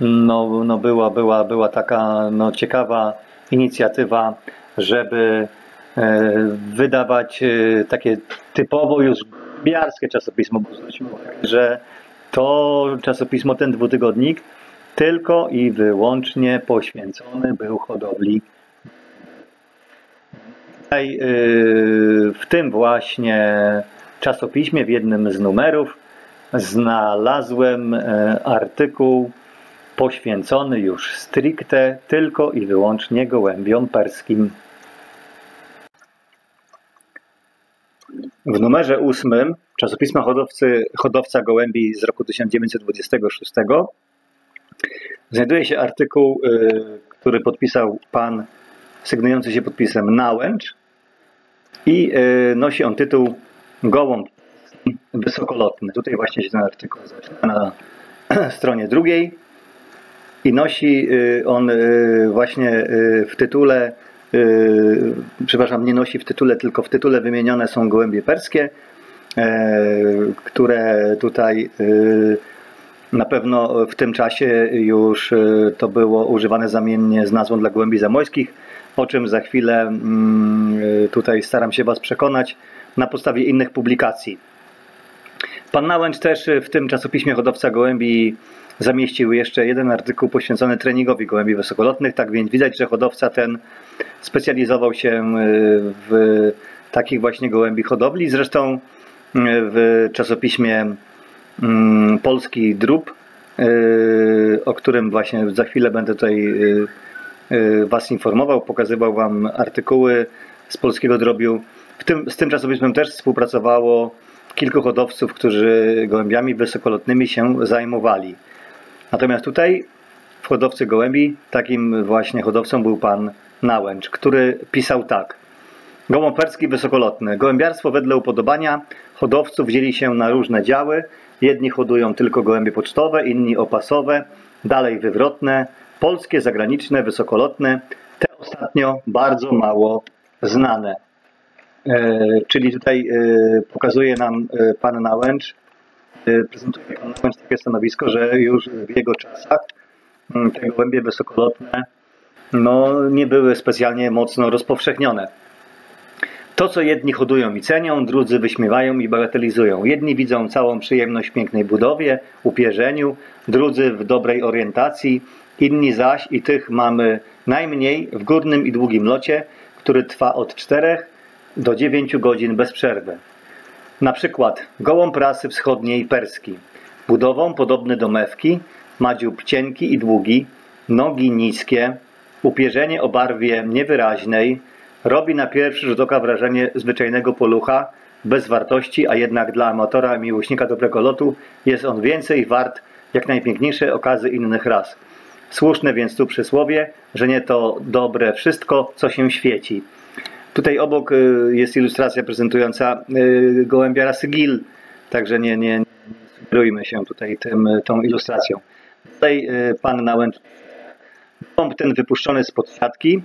no, no była, była, była taka no, ciekawa inicjatywa, żeby e, wydawać e, takie typowo już biarskie czasopismo, bo zwróćmy że to czasopismo, ten dwutygodnik, tylko i wyłącznie poświęcony był hodowli. tutaj w tym właśnie czasopiśmie, w jednym z numerów, znalazłem artykuł poświęcony już stricte tylko i wyłącznie gołębiom perskim. W numerze ósmym czasopisma hodowcy, hodowca gołębi z roku 1926 znajduje się artykuł, y, który podpisał pan sygnujący się podpisem Nałęcz i y, nosi on tytuł Gołąb wysokolotny. Tutaj właśnie się ten artykuł zaczyna na stronie drugiej i nosi y, on właśnie w tytule przepraszam, nie nosi w tytule, tylko w tytule wymienione są gołębie perskie, e, które tutaj e, na pewno w tym czasie już e, to było używane zamiennie z nazwą dla gołębi zamojskich, o czym za chwilę mm, tutaj staram się Was przekonać na podstawie innych publikacji. Pan Nałęcz też w tym czasopiśmie hodowca gołębi zamieścił jeszcze jeden artykuł poświęcony treningowi gołębi wysokolotnych, tak więc widać, że hodowca ten specjalizował się e, w takich właśnie gołębi hodowli. Zresztą e, w czasopiśmie mm, Polski Drób, e, o którym właśnie za chwilę będę tutaj Was informował, pokazywał Wam artykuły z polskiego drobiu. Tym, z tym czasopismem też współpracowało kilku hodowców, którzy gołębiami wysokolotnymi się zajmowali. Natomiast tutaj w hodowcy gołębi takim właśnie hodowcą był pan Nałęcz, który pisał tak. Gołąb wysokolotny. Gołębiarstwo wedle upodobania hodowców dzieli się na różne działy. Jedni hodują tylko gołębie pocztowe, inni opasowe, dalej wywrotne, polskie, zagraniczne, wysokolotne. Te ostatnio bardzo mało znane. E, czyli tutaj e, pokazuje nam e, pan Nałęcz, prezentuje pan Nałęcz takie stanowisko, że już w jego czasach mm, te gołębie wysokolotne no, nie były specjalnie mocno rozpowszechnione. To, co jedni hodują i cenią, drudzy wyśmiewają i bagatelizują. Jedni widzą całą przyjemność w pięknej budowie, upierzeniu, drudzy w dobrej orientacji, inni zaś, i tych mamy najmniej, w górnym i długim locie, który trwa od 4 do 9 godzin bez przerwy. Na przykład gołąb prasy wschodniej perski, budową podobny do mewki, ma dziób cienki i długi, nogi niskie, Upierzenie o barwie niewyraźnej robi na pierwszy rzut oka wrażenie zwyczajnego polucha, bez wartości, a jednak dla amatora miłośnika dobrego lotu jest on więcej wart jak najpiękniejsze okazy innych ras. Słuszne więc tu przysłowie, że nie to dobre wszystko, co się świeci. Tutaj obok y, jest ilustracja prezentująca y, gołębia rasy także nie, nie, nie sugerujmy się tutaj tym, tą ilustracją. Tutaj y, pan Nałęcz Bomb ten wypuszczony z podsiadki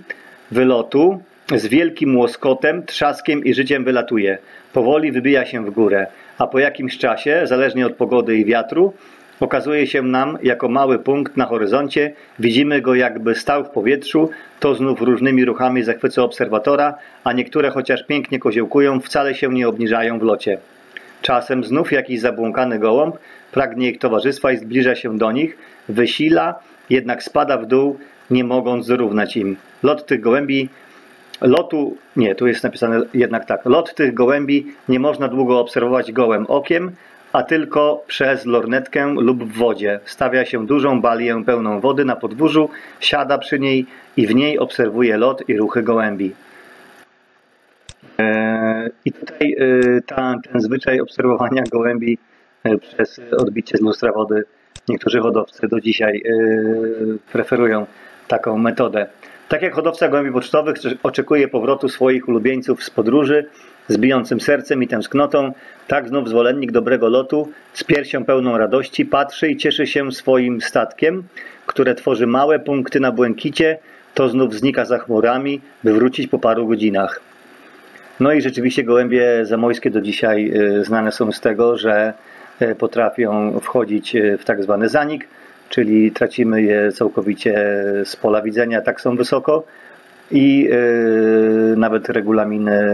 wylotu z wielkim łoskotem, trzaskiem i życiem wylatuje. Powoli wybija się w górę, a po jakimś czasie, zależnie od pogody i wiatru, okazuje się nam jako mały punkt na horyzoncie. Widzimy go jakby stał w powietrzu, to znów różnymi ruchami zachwyca obserwatora, a niektóre chociaż pięknie koziołkują, wcale się nie obniżają w locie. Czasem znów jakiś zabłąkany gołąb pragnie ich towarzystwa i zbliża się do nich, wysila, jednak spada w dół, nie mogąc zrównać im. Lot tych gołębi, lotu, nie, tu jest napisane jednak tak, lot tych gołębi nie można długo obserwować gołym okiem, a tylko przez lornetkę lub w wodzie. Stawia się dużą balię pełną wody na podwórzu, siada przy niej i w niej obserwuje lot i ruchy gołębi. E, I tutaj e, ta, ten zwyczaj obserwowania gołębi e, przez odbicie z lustra wody niektórzy hodowcy do dzisiaj preferują taką metodę. Tak jak hodowca gołębi pocztowych oczekuje powrotu swoich ulubieńców z podróży z bijącym sercem i tęsknotą, tak znów zwolennik dobrego lotu z piersią pełną radości patrzy i cieszy się swoim statkiem, które tworzy małe punkty na błękicie, to znów znika za chmurami, by wrócić po paru godzinach. No i rzeczywiście gołębie zamojskie do dzisiaj y, znane są z tego, że y, potrafią wchodzić y, w tak zwany zanik, czyli tracimy je całkowicie z pola widzenia, tak są wysoko i yy, nawet regulaminy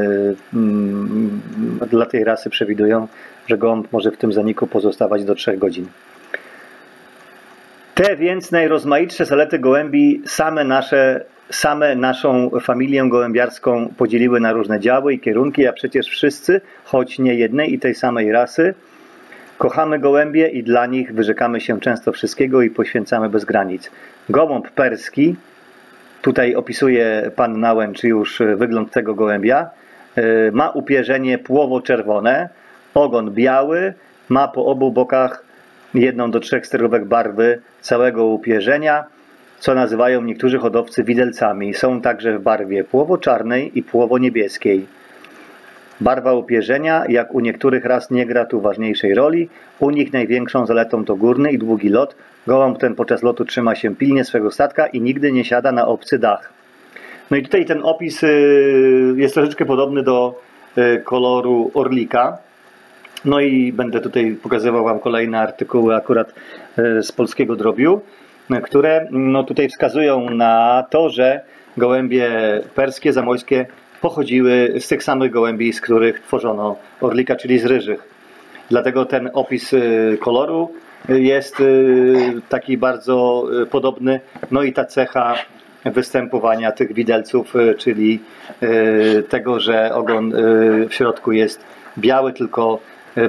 yy, dla tej rasy przewidują, że gołąb może w tym zaniku pozostawać do 3 godzin. Te więc najrozmaitsze zalety gołębi same nasze same naszą familię gołębiarską podzieliły na różne działy i kierunki, a przecież wszyscy, choć nie jednej i tej samej rasy, kochamy gołębie i dla nich wyrzekamy się często wszystkiego i poświęcamy bez granic. Gołąb perski, tutaj opisuje pan Nałęcz już wygląd tego gołębia, e, ma upierzenie płowo-czerwone, ogon biały, ma po obu bokach jedną do trzech sterówek barwy całego upierzenia, co nazywają niektórzy hodowcy widelcami. Są także w barwie płowo-czarnej i płowo-niebieskiej. Barwa upierzenia, jak u niektórych ras, nie gra tu ważniejszej roli. U nich największą zaletą to górny i długi lot. Gołąb ten podczas lotu trzyma się pilnie swego statka i nigdy nie siada na obcy dach. No i tutaj ten opis y, jest troszeczkę podobny do y, koloru orlika. No i będę tutaj pokazywał Wam kolejne artykuły akurat y, z polskiego drobiu które no, tutaj wskazują na to, że gołębie perskie, zamojskie pochodziły z tych samych gołębi, z których tworzono orlika, czyli z ryżych. Dlatego ten opis koloru jest y, taki bardzo y, podobny. No i ta cecha występowania tych widelców, czyli tego, że ogon w środku jest biały, tylko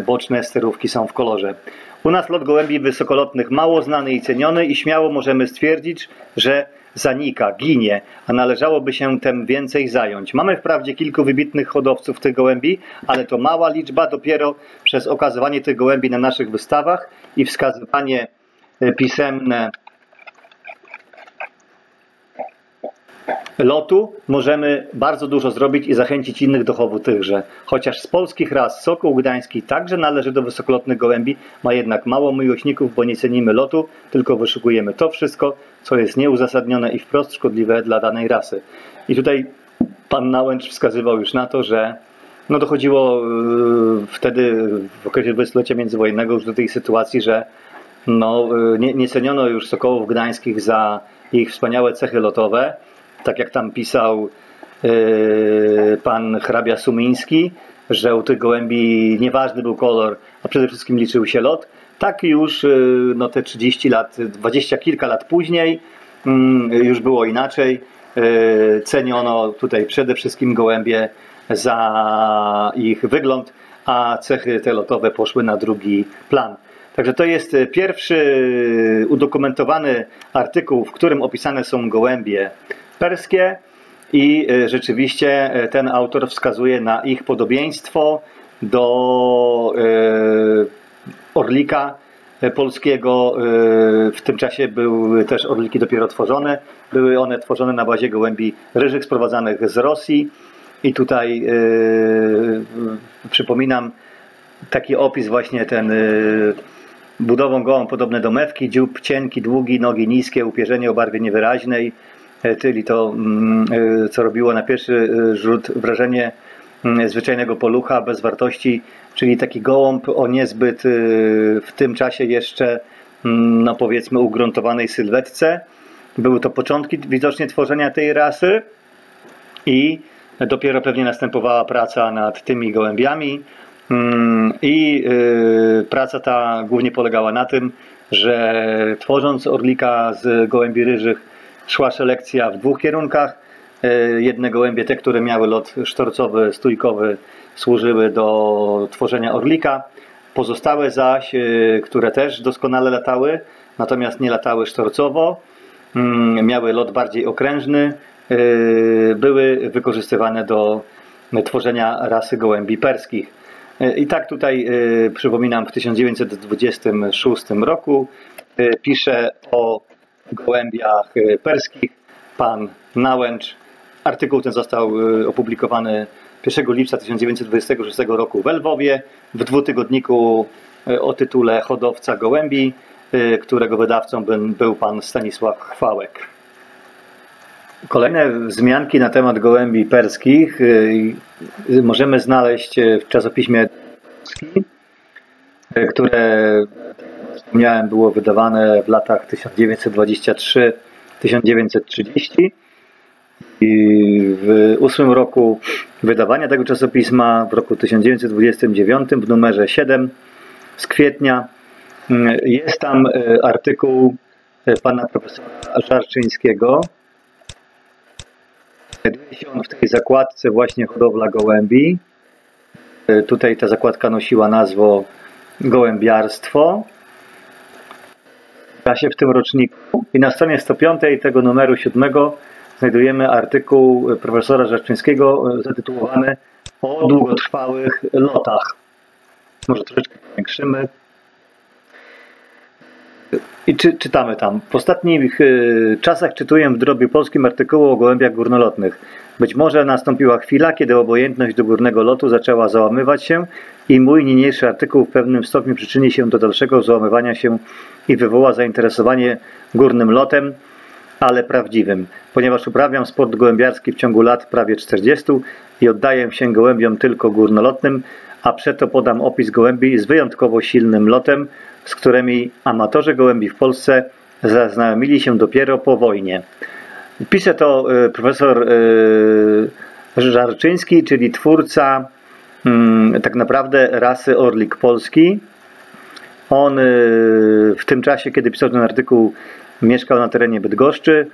boczne sterówki są w kolorze. U nas lot gołębi wysokolotnych mało znany i ceniony i śmiało możemy stwierdzić, że zanika, ginie, a należałoby się tem więcej zająć. Mamy wprawdzie kilku wybitnych hodowców tych gołębi, ale to mała liczba dopiero przez okazywanie tych gołębi na naszych wystawach i wskazywanie e, pisemne lotu możemy bardzo dużo zrobić i zachęcić innych do chowu tychże. Chociaż z polskich ras sokół gdański także należy do wysokolotnych gołębi, ma jednak mało miłośników, bo nie cenimy lotu, tylko wyszukujemy to wszystko, co jest nieuzasadnione i wprost szkodliwe dla danej rasy. I tutaj pan Nałęcz wskazywał już na to, że no dochodziło yy, wtedy w okresie dwudziestolecia międzywojennego już do tej sytuacji, że no, yy, nie, nie ceniono już sokołów gdańskich za ich wspaniałe cechy lotowe, tak jak tam pisał yy, pan hrabia Sumiński, że u tych gołębi nieważny był kolor, a przede wszystkim liczył się lot, tak już yy, no, te 30 lat, 20 kilka lat później mm, już było inaczej. Yy, ceniono tutaj przede wszystkim gołębie za ich wygląd, a cechy te lotowe poszły na drugi plan. Także to jest pierwszy udokumentowany artykuł, w którym opisane są gołębie perskie i e, rzeczywiście e, ten autor wskazuje na ich podobieństwo do e, orlika polskiego. W tym czasie były też orliki dopiero tworzone. Były one tworzone na bazie gołębi ryżych sprowadzanych z Rosji. I tutaj yy, przypominam taki opis właśnie ten yy, budową gołą podobne do mewki, dziób cienki, długi, nogi niskie, upierzenie o barwie niewyraźnej, E, czyli to, mm, e, co robiło na pierwszy e, rzut wrażenie mm, zwyczajnego polucha bez wartości, czyli taki gołąb o niezbyt w tym czasie jeszcze, mm, no powiedzmy, ugruntowanej sylwetce. Były to początki widocznie tworzenia tej rasy i dopiero pewnie następowała praca nad tymi gołębiami. I praca ta głównie polegała na tym, że tworząc orlika z gołębi ryżych Szła selekcja w dwóch kierunkach. E, jedne gołębie, te, które miały lot sztorcowy, stójkowy, służyły do tworzenia orlika. Pozostałe zaś, e, które też doskonale latały, natomiast nie latały sztorcowo, mm, miały lot bardziej okrężny, były wykorzystywane do tworzenia rasy gołębi perskich. I tak tutaj przypominam w 1926 roku pisze o gołębiach y, perskich, pan Nałęcz. Artykuł ten został y, opublikowany 1 lipca 1926 roku w Lwowie w dwutygodniku y, o tytule Hodowca gołębi, którego wydawcą był pan Stanisław Chwałek. Kolejne wzmianki na temat gołębi perskich możemy znaleźć w czasopiśmie, które wspomniałem, było wydawane w latach 1923-1930. I w ósmym roku wydawania tego czasopisma, w roku 1929, w numerze 7 z kwietnia, jest tam artykuł pana profesora Żarczyńskiego. Znajduje się on w tej zakładce właśnie hodowla gołębi. Tutaj ta zakładka nosiła nazwę gołębiarstwo. się w tym roczniku i na stronie 105 tego numeru 7 znajdujemy artykuł profesora Żarczyńskiego zatytułowany o długotrwałych lotach. Może troszeczkę powiększymy. I czy, czytamy tam. W ostatnich y, czasach czytuję w drobie polskim artykułu o gołębiach górnolotnych. Być może nastąpiła chwila, kiedy obojętność do górnego lotu zaczęła załamywać się i mój niniejszy artykuł w pewnym stopniu przyczyni się do dalszego załamywania się i wywoła zainteresowanie górnym lotem, ale prawdziwym. Ponieważ uprawiam sport gołębiarski w ciągu lat prawie 40 i oddaję się gołębiom tylko górnolotnym, a przeto podam opis gołębi z wyjątkowo silnym lotem, z którymi amatorzy gołębi w Polsce zaznajomili się dopiero po wojnie. Pisze to e, profesor e, Żarczyński, czyli twórca mm, tak naprawdę rasy orlik polski. On e, w tym czasie, kiedy pisał ten artykuł, mieszkał na terenie Bydgoszczy.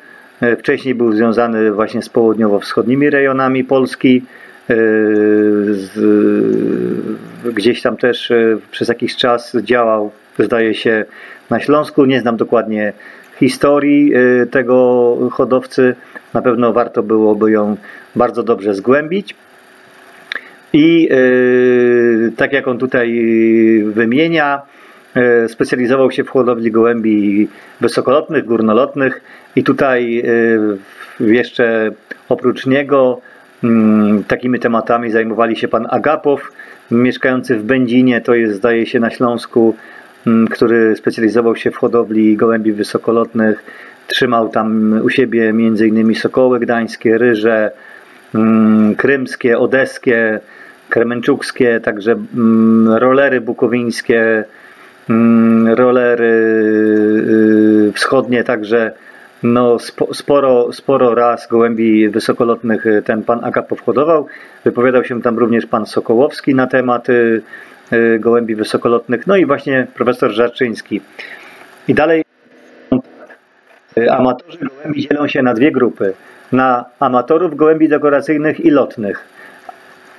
Wcześniej był związany właśnie z południowo-wschodnimi rejonami Polski. Gdzieś tam też przez jakiś czas działał zdaje się, na Śląsku. Nie znam dokładnie historii y, tego hodowcy. Na pewno warto byłoby ją bardzo dobrze zgłębić. I y, tak jak on tutaj wymienia, y, specjalizował się w hodowli gołębi wysokolotnych, górnolotnych i tutaj jeszcze oprócz niego mm, takimi tematami zajmowali się pan Agapow, mieszkający w Będzinie, to jest zdaje się na Śląsku, który specjalizował się w hodowli gołębi wysokolotnych. Trzymał tam u siebie m.in. sokoły gdańskie, ryże, krymskie, odeskie, kremenczukskie, także rolery bukowińskie, rolery y, wschodnie, także no, sporo, sporo raz gołębi wysokolotnych ten pan Agapow hodował. Wypowiadał się tam również pan Sokołowski na temat Y, gołębi wysokolotnych, no i właśnie profesor Żarczyński. I dalej y, amatorzy gołębi dzielą się na dwie grupy. Na amatorów gołębi dekoracyjnych i lotnych.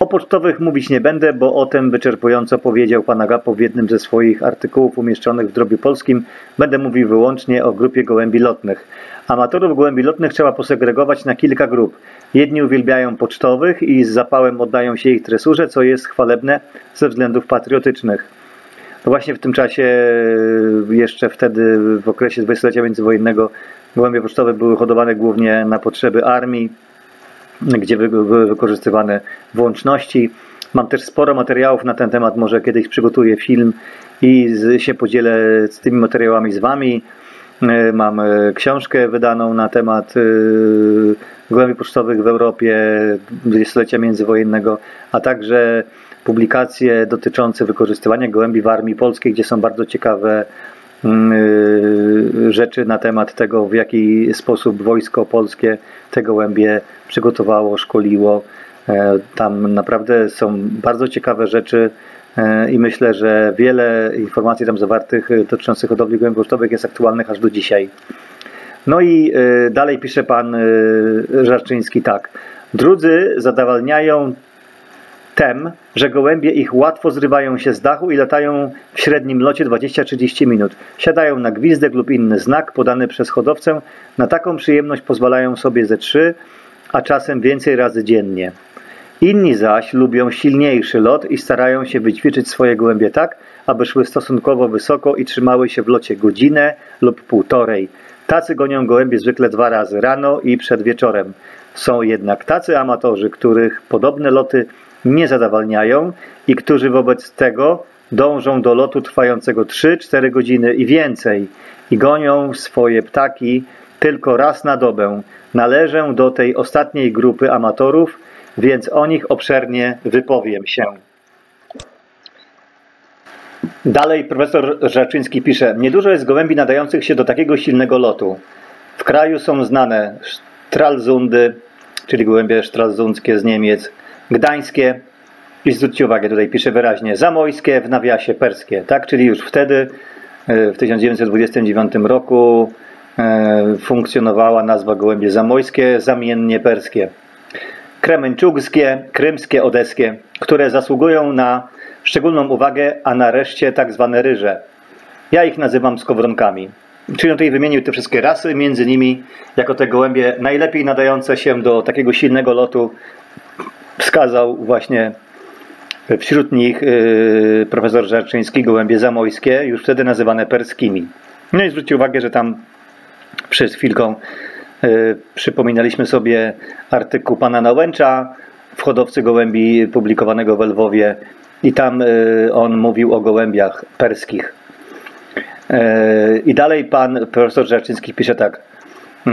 O pocztowych mówić nie będę, bo o tym wyczerpująco powiedział pan Agapo w jednym ze swoich artykułów umieszczonych w Drobie Polskim. Będę mówił wyłącznie o grupie gołębi lotnych. Amatorów gołębi lotnych trzeba posegregować na kilka grup. Jedni uwielbiają pocztowych i z zapałem oddają się ich tresurze, co jest chwalebne ze względów patriotycznych. No właśnie w tym czasie, jeszcze wtedy w okresie dwudziestolecia międzywojennego, gołębie pocztowe były hodowane głównie na potrzeby armii, gdzie były wykorzystywane włączności. Mam też sporo materiałów na ten temat, może kiedyś przygotuję film i się podzielę z tymi materiałami z Wami. E, mam e, książkę wydaną na temat e, gołębi pocztowych w Europie dwudziestolecia międzywojennego, a także publikacje dotyczące wykorzystywania gołębi w armii polskiej, gdzie są bardzo ciekawe mm, rzeczy na temat tego, w jaki sposób wojsko polskie te gołębie przygotowało, szkoliło. Tam naprawdę są bardzo ciekawe rzeczy i myślę, że wiele informacji tam zawartych e, dotyczących hodowli gołębi pocztowych jest aktualnych aż do dzisiaj. No i e, dalej pisze pan Żarczyński tak. Drudzy zadawalniają tem, że gołębie ich łatwo zrywają się z dachu i latają w średnim locie 20-30 minut. Siadają na gwizdek lub inny znak podany przez hodowcę. Na taką przyjemność pozwalają sobie ze trzy, a czasem więcej razy dziennie. Inni zaś lubią silniejszy lot i starają się wyćwiczyć swoje gołębie tak, aby szły stosunkowo wysoko i trzymały się w locie godzinę lub półtorej. Tacy gonią gołębie zwykle dwa razy rano i przed wieczorem. Są jednak tacy amatorzy, których podobne loty nie zadawalniają i którzy wobec tego dążą do lotu trwającego 3-4 godziny i więcej i gonią swoje ptaki tylko raz na dobę. Należę do tej ostatniej grupy amatorów, więc o nich obszernie wypowiem się. Dalej profesor Rzeczyński pisze, niedużo jest gołębi nadających się do takiego silnego lotu. W kraju są znane Stralsundy, czyli gołębie stralsundzkie z Niemiec, gdańskie i zwróćcie uwagę, tutaj pisze wyraźnie, zamojskie w nawiasie perskie, tak? Czyli już wtedy, e, w 1929 roku e, funkcjonowała nazwa gołębie zamojskie, zamiennie perskie. Kremeńczugskie, krymskie, odeskie, które zasługują na szczególną uwagę, a nareszcie tak zwane ryże. Ja ich nazywam skowronkami. Czyli tutaj wymienił te wszystkie rasy, między nimi jako te gołębie najlepiej nadające się do takiego silnego lotu wskazał właśnie wśród nich yy, profesor Żarczyński gołębie zamojskie, już wtedy nazywane perskimi. No i zwróćcie uwagę, że tam przed chwilką yy, przypominaliśmy sobie artykuł pana Nałęcza w hodowcy gołębi publikowanego w Lwowie i tam yy, on mówił o gołębiach perskich. E, I dalej pan profesor Żarczyński pisze tak. E,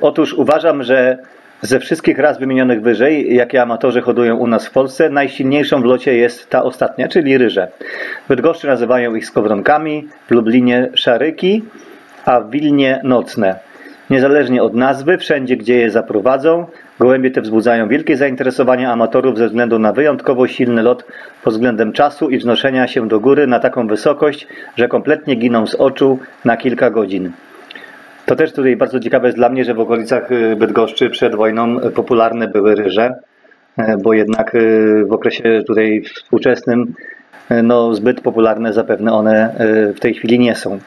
otóż uważam, że ze wszystkich ras wymienionych wyżej, jakie amatorzy hodują u nas w Polsce, najsilniejszą w locie jest ta ostatnia, czyli ryże. W Bydgoszczy nazywają ich skowronkami, w Lublinie szaryki, a w Wilnie nocne. Niezależnie od nazwy, wszędzie gdzie je zaprowadzą, gołębie te wzbudzają wielkie zainteresowanie amatorów ze względu na wyjątkowo silny lot pod względem czasu i wznoszenia się do góry na taką wysokość, że kompletnie giną z oczu na kilka godzin. To też tutaj bardzo ciekawe jest dla mnie, że w okolicach y, Bydgoszczy przed wojną popularne były ryże, e, bo jednak y, w okresie tutaj współczesnym y, no, zbyt popularne zapewne one w tej chwili nie są.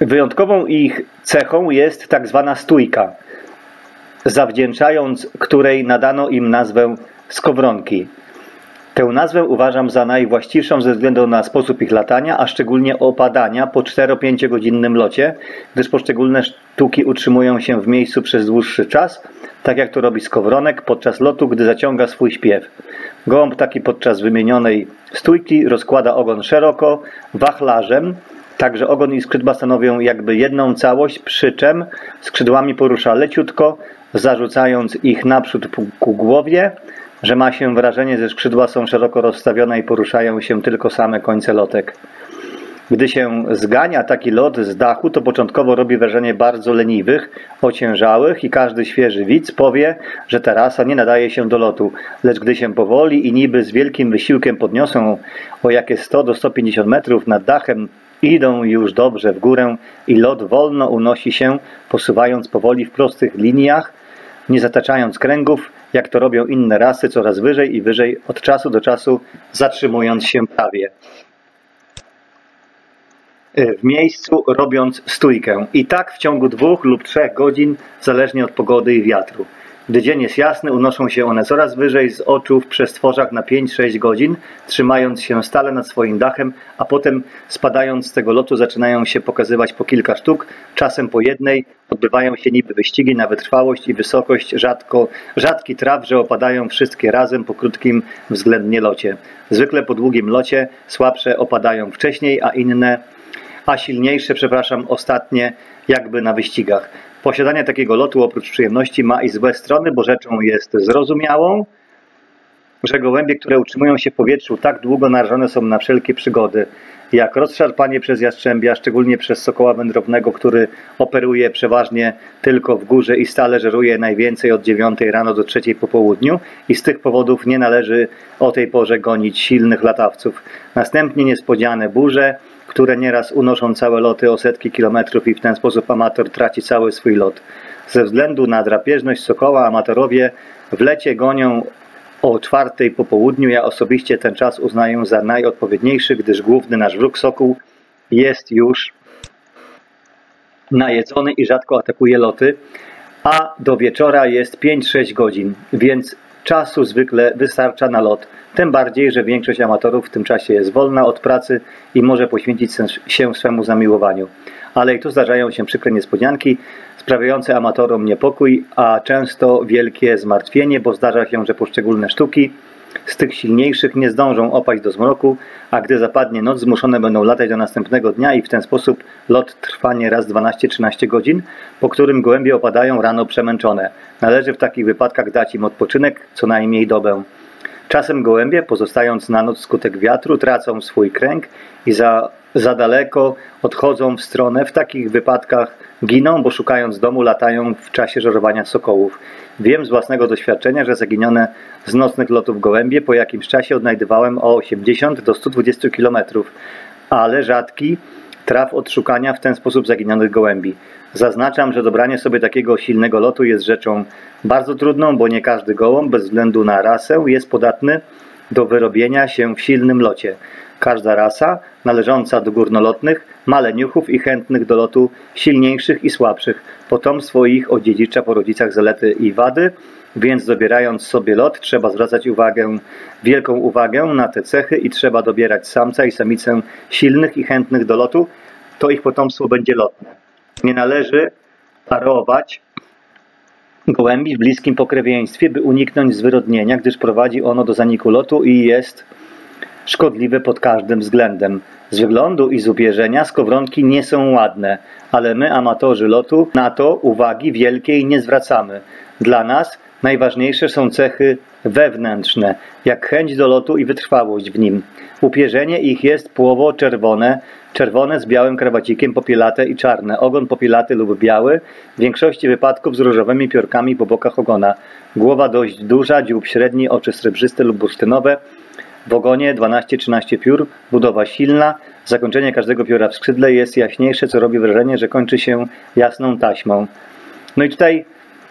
Wyjątkową ich cechą jest tak zwana stójka, zawdzięczając której nadano im nazwę skowronki. Tę nazwę uważam za najwłaściwszą ze względu na sposób ich latania, a szczególnie opadania po 4-5 godzinnym locie, gdyż poszczególne sztuki utrzymują się w miejscu przez dłuższy czas, tak jak to robi skowronek podczas lotu, gdy zaciąga swój śpiew. Gołąb taki podczas wymienionej stójki rozkłada ogon szeroko, wachlarzem, Także ogon i skrzydła stanowią jakby jedną całość, przy czym skrzydłami porusza leciutko, zarzucając ich naprzód ku głowie, że ma się wrażenie, że skrzydła są szeroko rozstawione i poruszają się tylko same końce lotek. Gdy się zgania taki lot z dachu, to początkowo robi wrażenie bardzo leniwych, ociężałych i każdy świeży widz powie, że ta rasa nie nadaje się do lotu. Lecz gdy się powoli i niby z wielkim wysiłkiem podniosą o jakieś 100 do 150 metrów nad dachem Idą już dobrze w górę i lot wolno unosi się, posuwając powoli w prostych liniach, nie zataczając kręgów, jak to robią inne rasy, coraz wyżej i wyżej, od czasu do czasu zatrzymując się prawie w miejscu, robiąc stójkę. I tak w ciągu dwóch lub trzech godzin, zależnie od pogody i wiatru. Gdy dzień jest jasny, unoszą się one coraz wyżej z oczu w przestworzach na 5-6 godzin, trzymając się stale nad swoim dachem, a potem spadając z tego lotu zaczynają się pokazywać po kilka sztuk, czasem po jednej, odbywają się niby wyścigi na wytrwałość i wysokość, rzadko, rzadki traf, że opadają wszystkie razem po krótkim względnie locie. Zwykle po długim locie słabsze opadają wcześniej, a inne, a silniejsze, przepraszam, ostatnie jakby na wyścigach. Posiadanie takiego lotu oprócz przyjemności ma i złe strony, bo rzeczą jest zrozumiałą, że gołębie, które utrzymują się w powietrzu tak długo narażone są na wszelkie przygody, jak rozszarpanie przez jastrzębia, szczególnie przez sokoła wędrownego, który operuje przeważnie tylko w górze i stale żeruje najwięcej od 9 rano do 3 po południu i z tych powodów nie należy o tej porze gonić silnych latawców. Następnie niespodziane burze, które nieraz unoszą całe loty o setki kilometrów i w ten sposób amator traci cały swój lot. Ze względu na drapieżność sokoła amatorowie w lecie gonią o czwartej po południu. Ja osobiście ten czas uznaję za najodpowiedniejszy, gdyż główny nasz wróg sokół jest już najedzony i rzadko atakuje loty, a do wieczora jest 5-6 godzin, więc czasu zwykle wystarcza na lot. Tym bardziej, że większość amatorów w tym czasie jest wolna od pracy i może poświęcić się swemu zamiłowaniu. Ale i tu zdarzają się przykre niespodzianki, sprawiające amatorom niepokój, a często wielkie zmartwienie, bo zdarza się, że poszczególne sztuki z tych silniejszych nie zdążą opaść do zmroku, a gdy zapadnie noc, zmuszone będą latać do następnego dnia i w ten sposób lot trwa nieraz 12-13 godzin, po którym gołębie opadają rano przemęczone. Należy w takich wypadkach dać im odpoczynek co najmniej dobę. Czasem gołębie, pozostając na noc skutek wiatru, tracą swój kręg i za za daleko, odchodzą w stronę. W takich wypadkach giną, bo szukając domu latają w czasie żerowania sokołów. Wiem z własnego doświadczenia, że zaginione z nocnych lotów gołębie po jakimś czasie odnajdywałem o 80 do 120 km, ale rzadki traf odszukania w ten sposób zaginionych gołębi. Zaznaczam, że dobranie sobie takiego silnego lotu jest rzeczą bardzo trudną, bo nie każdy gołąb, bez względu na rasę, jest podatny do wyrobienia się w silnym locie. Każda rasa, należąca do górnolotnych, ma leniuchów i chętnych do lotu silniejszych i słabszych. Potomstwo ich odziedzicza po rodzicach zalety i wady, więc dobierając sobie lot, trzeba zwracać uwagę, wielką uwagę na te cechy i trzeba dobierać samca i samicę silnych i chętnych do lotu, to ich potomstwo będzie lotne. Nie należy parować gołębi w bliskim pokrewieństwie, by uniknąć zwyrodnienia, gdyż prowadzi ono do zaniku lotu i jest szkodliwe pod każdym względem. Z wyglądu i z ubierzenia skowronki nie są ładne, ale my, amatorzy lotu, na to uwagi wielkiej nie zwracamy. Dla nas najważniejsze są cechy wewnętrzne, jak chęć do lotu i wytrwałość w nim. Upierzenie ich jest płowo-czerwone, czerwone z białym krawacikiem, popielate i czarne. Ogon popielaty lub biały, w większości wypadków z różowymi piórkami po bokach ogona. Głowa dość duża, dziób średni, oczy srebrzyste lub bursztynowe, w ogonie 12-13 piór, budowa silna, zakończenie każdego pióra w skrzydle jest jaśniejsze, co robi wrażenie, że kończy się jasną taśmą. No i tutaj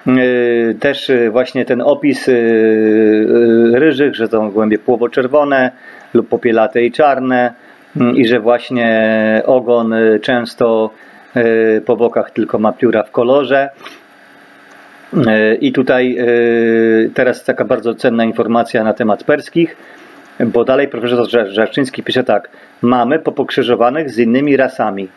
yy, też yy, właśnie ten opis yy, ryżych, że są głębie płowo-czerwone lub popielate i czarne yy, i że właśnie ogon yy, często po bokach tylko ma pióra w kolorze. I tutaj teraz taka bardzo cenna informacja na temat perskich bo dalej profesor Żarczyński pisze tak. Mamy popokrzyżowanych z innymi rasami.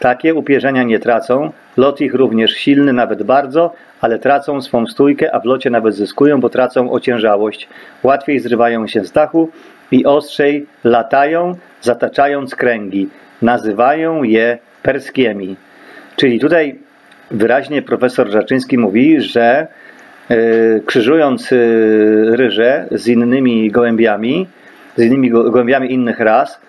Takie upierzenia nie tracą, lot ich również silny, nawet bardzo, ale tracą swą stójkę, a w locie nawet zyskują, bo tracą ociężałość. Łatwiej zrywają się z dachu i ostrzej latają, zataczając kręgi. Nazywają je perskiemi. Czyli tutaj wyraźnie profesor Żarczyński mówi, że yy, krzyżując yy, ryże z innymi gołębiami, innymi gołębiami innych ras,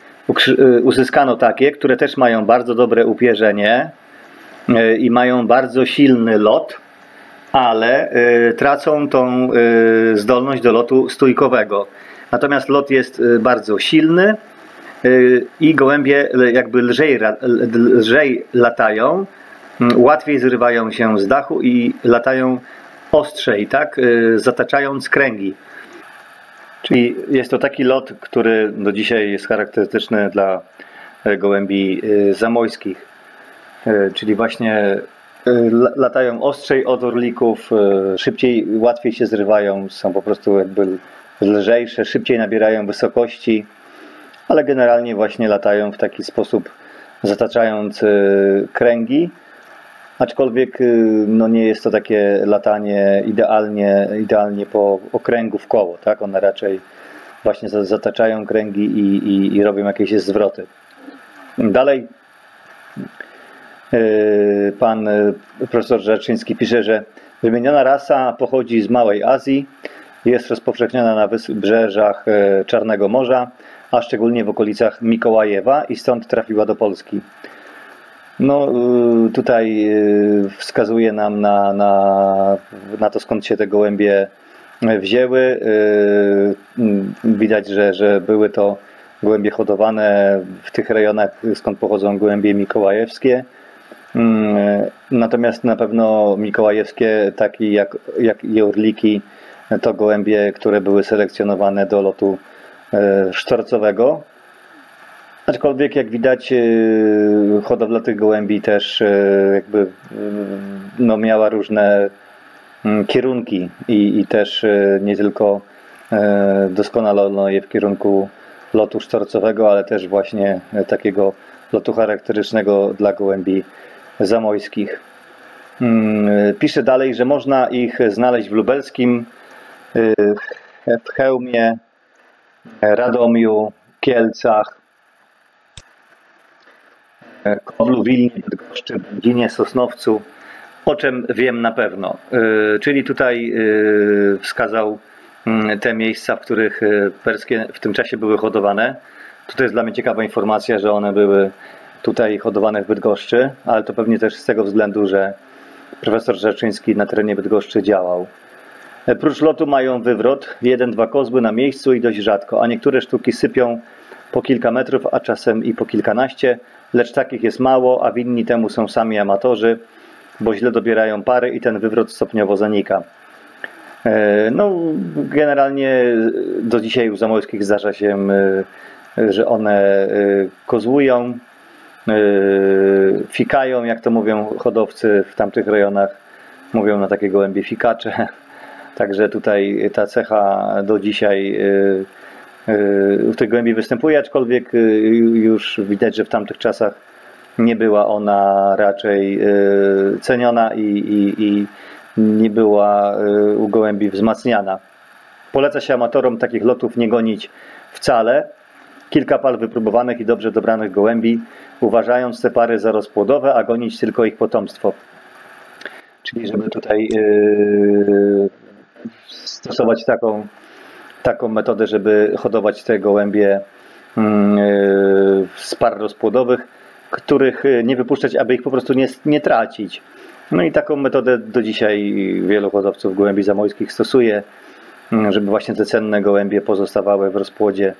y, uzyskano takie, które też mają bardzo dobre upierzenie y, i mają bardzo silny lot, ale y, tracą tą zdolność do lotu stójkowego. Natomiast lot jest bardzo silny i gołębie jakby lżej, lżej latają, łatwiej zrywają się z dachu i latają ostrzej, tak, zataczając kręgi. Czyli jest to taki lot, który do dzisiaj jest charakterystyczny dla e, gołębi e, zamojskich. E, czyli właśnie latają ostrzej od orlików, szybciej, łatwiej się zrywają, są po prostu jakby lżejsze, szybciej nabierają wysokości, ale generalnie właśnie latają w taki sposób, zataczając kręgi aczkolwiek y, no nie jest to takie latanie idealnie, idealnie po okręgu w koło, tak? One raczej właśnie zataczają kręgi i, i, i robią jakieś zwroty. Dalej y, pan y, profesor Rzeczyński pisze, że wymieniona rasa pochodzi z Małej Azji, jest rozpowszechniona na wybrzeżach Czarnego Morza, a szczególnie w okolicach Mikołajewa i stąd trafiła do Polski. No y, tutaj y, wskazuje nam na, na, na to, skąd się te gołębie wzięły. Y, widać, że, że były to gołębie hodowane w tych rejonach, skąd pochodzą gołębie mikołajewskie. Natomiast na pewno mikołajewskie, takie jak, jak i orliki, to gołębie, które były selekcjonowane do lotu sztorcowego. Aczkolwiek jak widać yy, hodowla tych gołębi też yy, jakby yy, no, miała różne mm, kierunki i, i też nie tylko doskonalono je w kierunku lotu sztorcowego, ale też właśnie takiego lotu charakterystycznego dla gołębi zamojskich. Mm, pisze dalej, że można ich znaleźć w lubelskim, w Chełmie, Radomiu, Kielcach, Kowlu, Wilnie, Bydgoszczy, Będzinie, Sosnowcu, o czym wiem na pewno. Y, czyli tutaj y, wskazał mm, te miejsca, w których perskie w tym czasie były hodowane. Tutaj jest dla mnie ciekawa informacja, że one były tutaj hodowane w Bydgoszczy, ale to pewnie też z tego względu, że profesor Rzeczyński na terenie Bydgoszczy działał. E, prócz lotu mają wywrot, jeden, dwa kozły na miejscu i dość rzadko, a niektóre sztuki sypią po kilka metrów, a czasem i po kilkanaście, lecz takich jest mało, a winni temu są sami amatorzy, bo źle dobierają pary i ten wywrot stopniowo zanika. E, no, generalnie do dzisiaj u Zamojskich zdarza się, że one kozłują, fikają, jak to mówią hodowcy w tamtych rejonach, mówią na takie gołębie fikacze. Także tutaj ta cecha do dzisiaj w tej gołębi występuje, aczkolwiek już widać, że w tamtych czasach nie była ona raczej ceniona i, i, i nie była u gołębi wzmacniana. Poleca się amatorom takich lotów nie gonić wcale. Kilka pal wypróbowanych i dobrze dobranych gołębi, uważając te pary za rozpłodowe, a gonić tylko ich potomstwo. Czyli żeby tutaj yy, stosować taką, taką metodę, żeby hodować te gołębie yy, z par rozpłodowych, których nie wypuszczać, aby ich po prostu nie, nie tracić. No i taką metodę do dzisiaj wielu hodowców gołębi zamojskich stosuje, żeby właśnie te cenne gołębie pozostawały w rozpłodzie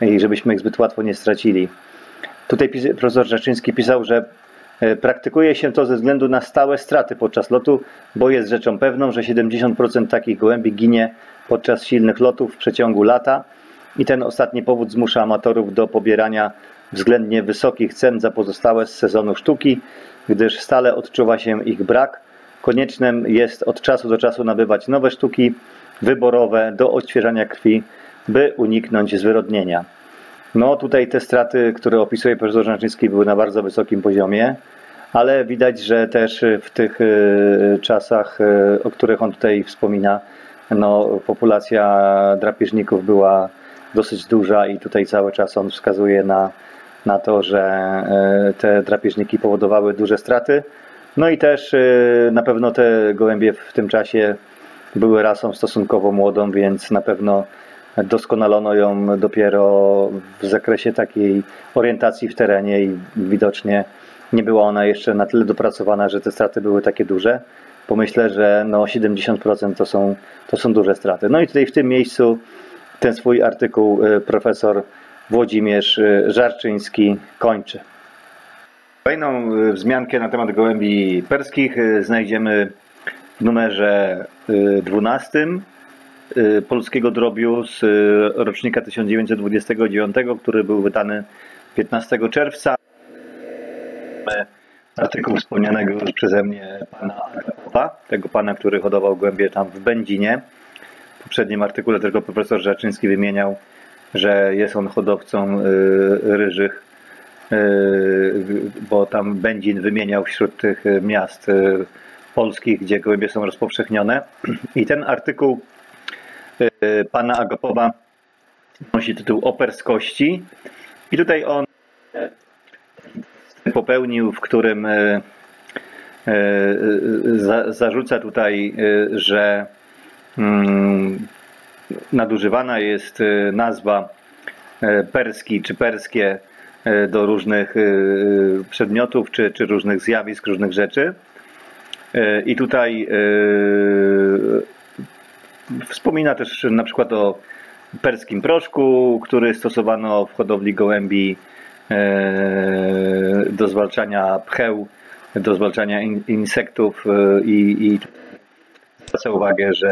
i żebyśmy ich zbyt łatwo nie stracili. Tutaj profesor Rzeczyński pisał, że e, praktykuje się to ze względu na stałe straty podczas lotu, bo jest rzeczą pewną, że 70% takich gołębi ginie podczas silnych lotów w przeciągu lata i ten ostatni powód zmusza amatorów do pobierania względnie wysokich cen za pozostałe z sezonu sztuki, gdyż stale odczuwa się ich brak. Koniecznym jest od czasu do czasu nabywać nowe sztuki wyborowe do odświeżania krwi, by uniknąć zwyrodnienia. No tutaj te straty, które opisuje profesor Żanczyński były na bardzo wysokim poziomie, ale widać, że też w tych e, czasach, e, o których on tutaj wspomina, no, populacja drapieżników była dosyć duża i tutaj cały czas on wskazuje na, na to, że e, te drapieżniki powodowały duże straty. No i też na pewno te gołębie w tym czasie były rasą stosunkowo młodą, więc na pewno doskonalono ją dopiero w zakresie takiej orientacji w terenie i widocznie nie była ona jeszcze na tyle dopracowana, że te straty były takie duże. Pomyślę, że no 70% to są, to są duże straty. No i tutaj w tym miejscu ten swój artykuł y, profesor Włodzimierz y, Żarczyński kończy. Kolejną y, wzmiankę na temat gołębi perskich znajdziemy w numerze 12 Y, polskiego drobiu z rocznika 1929, który był wydany 15 czerwca. Artykuł wspomnianego już przeze mnie pana Tego pana, który hodował głębie tam w Będzinie. W poprzednim artykule tylko profesor Żaczyński wymieniał, że jest on hodowcą y, ryżych, bo tam Będzin wymieniał wśród tych miast polskich, gdzie gołębie są rozpowszechnione. I ten artykuł pana Agapowa nosi tytuł O. I tutaj on popełnił, w którym e, e, zarzuca tutaj, że mm, nadużywana jest nazwa perski czy perskie do różnych przedmiotów czy, czy różnych zjawisk, różnych rzeczy. I tutaj Wspomina też na przykład o perskim proszku, który stosowano w hodowli gołębi e, do zwalczania pcheł, do zwalczania insektów e, i, i zwraca uwagę, że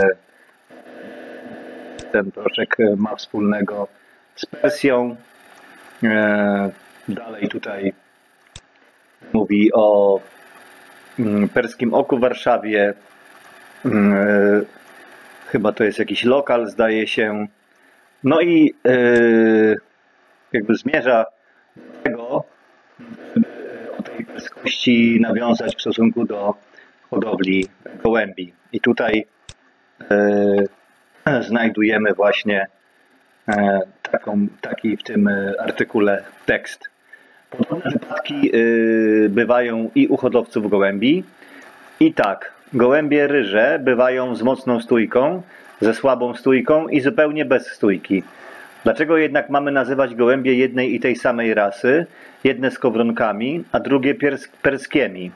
ten proszek ma wspólnego z Persją. E, dalej tutaj mówi o mm, perskim oku w Warszawie, mm, Chyba to jest jakiś lokal, zdaje się. No i jakby zmierza do tego, żeby perskości nawiązać w stosunku do hodowli gołębi. I tutaj yy, znajdujemy właśnie yy, taką, taki w tym artykule tekst. Podobne wypadki yy, bywają i u hodowców gołębi. I tak, Gołębie ryże bywają z mocną stójką, ze słabą stójką i zupełnie bez stójki. Dlaczego jednak mamy nazywać gołębie jednej i tej samej rasy, jedne skowronkami, a drugie pers perskiemi?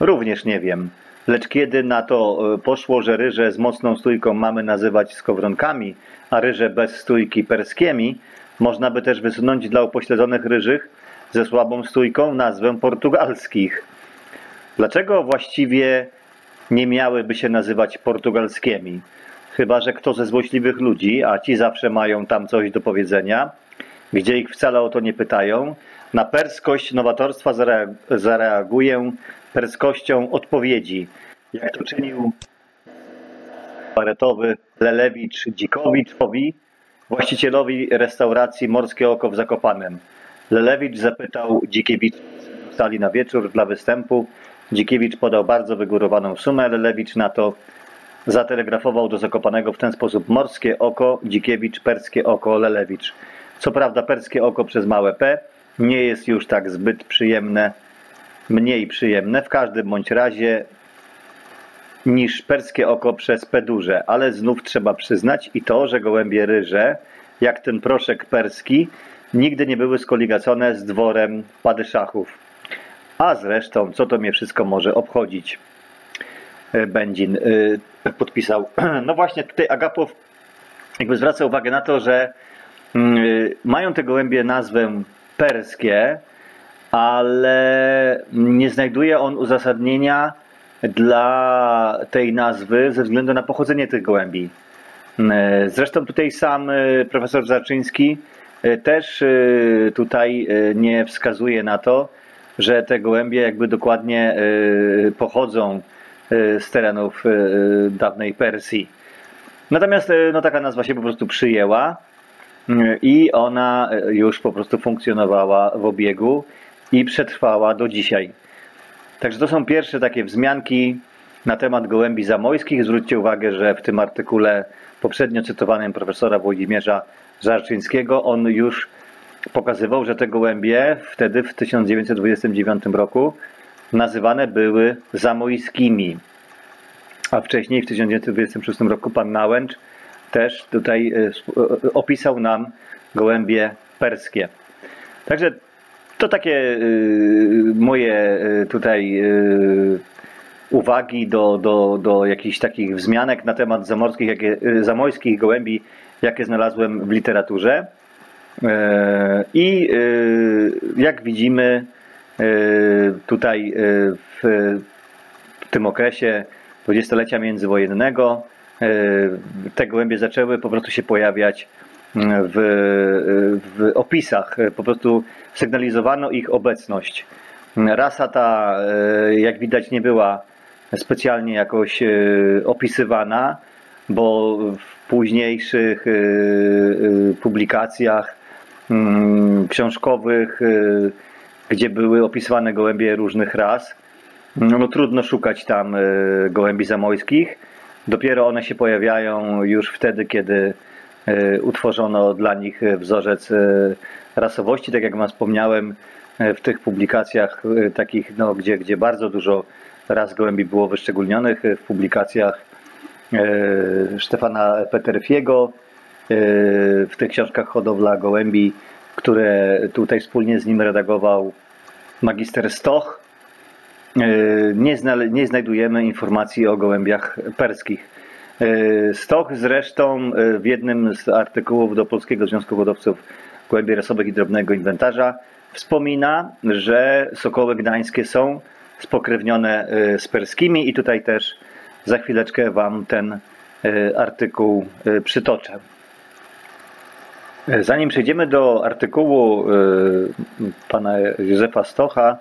Również nie wiem. Lecz kiedy na to e, poszło, że ryże z mocną stójką mamy nazywać skowronkami, a ryże bez stójki perskiemi, można by też wysunąć dla upośledzonych ryżych ze słabą stójką nazwę portugalskich. Dlaczego właściwie nie miałyby się nazywać portugalskimi? Chyba, że kto ze złośliwych ludzi, a ci zawsze mają tam coś do powiedzenia, gdzie ich wcale o to nie pytają, na perskość nowatorstwa zareaguję perskością odpowiedzi, jak to czynił paretowy Lelewicz Dzikowiczowi, właścicielowi restauracji Morskie Oko w Zakopanem. Lelewicz zapytał Dzikiewicz w sali na wieczór dla występu. Dzikiewicz podał bardzo wygórowaną sumę. Lelewicz na to zatelegrafował do Zakopanego w ten sposób Morskie Oko, Dzikiewicz, Perskie Oko, Lelewicz. Co prawda perskie oko przez małe p nie jest już tak zbyt przyjemne, mniej przyjemne w każdym bądź razie niż perskie oko przez p duże, ale znów trzeba przyznać i to, że gołębie ryże, jak ten proszek perski, nigdy nie były skoligacone z dworem padyszachów. A zresztą, co to mnie wszystko może obchodzić? Będzin e, podpisał. No właśnie, tutaj Agapow jakby zwraca uwagę na to, że mm, e, mają te gołębie nazwę perskie, ale nie znajduje on uzasadnienia dla tej nazwy ze względu na pochodzenie tych gołębi. Zresztą tutaj sam profesor Zarczyński też tutaj nie wskazuje na to, że te gołębie jakby dokładnie pochodzą z terenów dawnej Persji. Natomiast no, taka nazwa się po prostu przyjęła i ona już po prostu funkcjonowała w obiegu i przetrwała do dzisiaj. Także to są pierwsze takie wzmianki na temat gołębi zamojskich. Zwróćcie uwagę, że w tym artykule poprzednio cytowanym profesora Włodzimierza Żarczyńskiego on już pokazywał, że te gołębie wtedy w 1929 roku nazywane były zamojskimi. A wcześniej w 1926 roku pan Nałęcz też tutaj e, e, opisał nam gołębie perskie. Także to takie moje tutaj uwagi do, do, do jakichś takich wzmianek na temat zamorskich, jakie, zamojskich gołębi, jakie znalazłem w literaturze. E, I jak widzimy, tutaj w tym okresie dwudziestolecia międzywojennego te gołębie zaczęły po prostu się pojawiać w, w opisach. Po prostu sygnalizowano ich obecność. Rasa ta, e, jak widać, nie była specjalnie jakoś e, opisywana, bo w późniejszych e, publikacjach mm, książkowych, gdzie były opisywane gołębie różnych ras, no, no trudno szukać tam gołębi zamojskich. Dopiero one się pojawiają już wtedy, kiedy E, utworzono dla nich wzorzec e, rasowości, tak jak Wam wspomniałem, e, w tych publikacjach takich, no, gdzie, gdzie bardzo dużo ras gołębi było wyszczególnionych, w publikacjach Stefana Peterfiego, w tych książkach Hodowla gołębi, które tutaj wspólnie z nim redagował magister Stoch, nie, nie znajdujemy informacji o gołębiach perskich. E, Stoch zresztą e, w jednym z artykułów do Polskiego Związku Hodowców Gołębi Rasowych i Drobnego Inwentarza wspomina, że sokoły gdańskie są spokrewnione e, z perskimi i tutaj też za chwileczkę Wam ten artykuł przytoczę. Zanim przejdziemy do artykułu pana Józefa Stocha,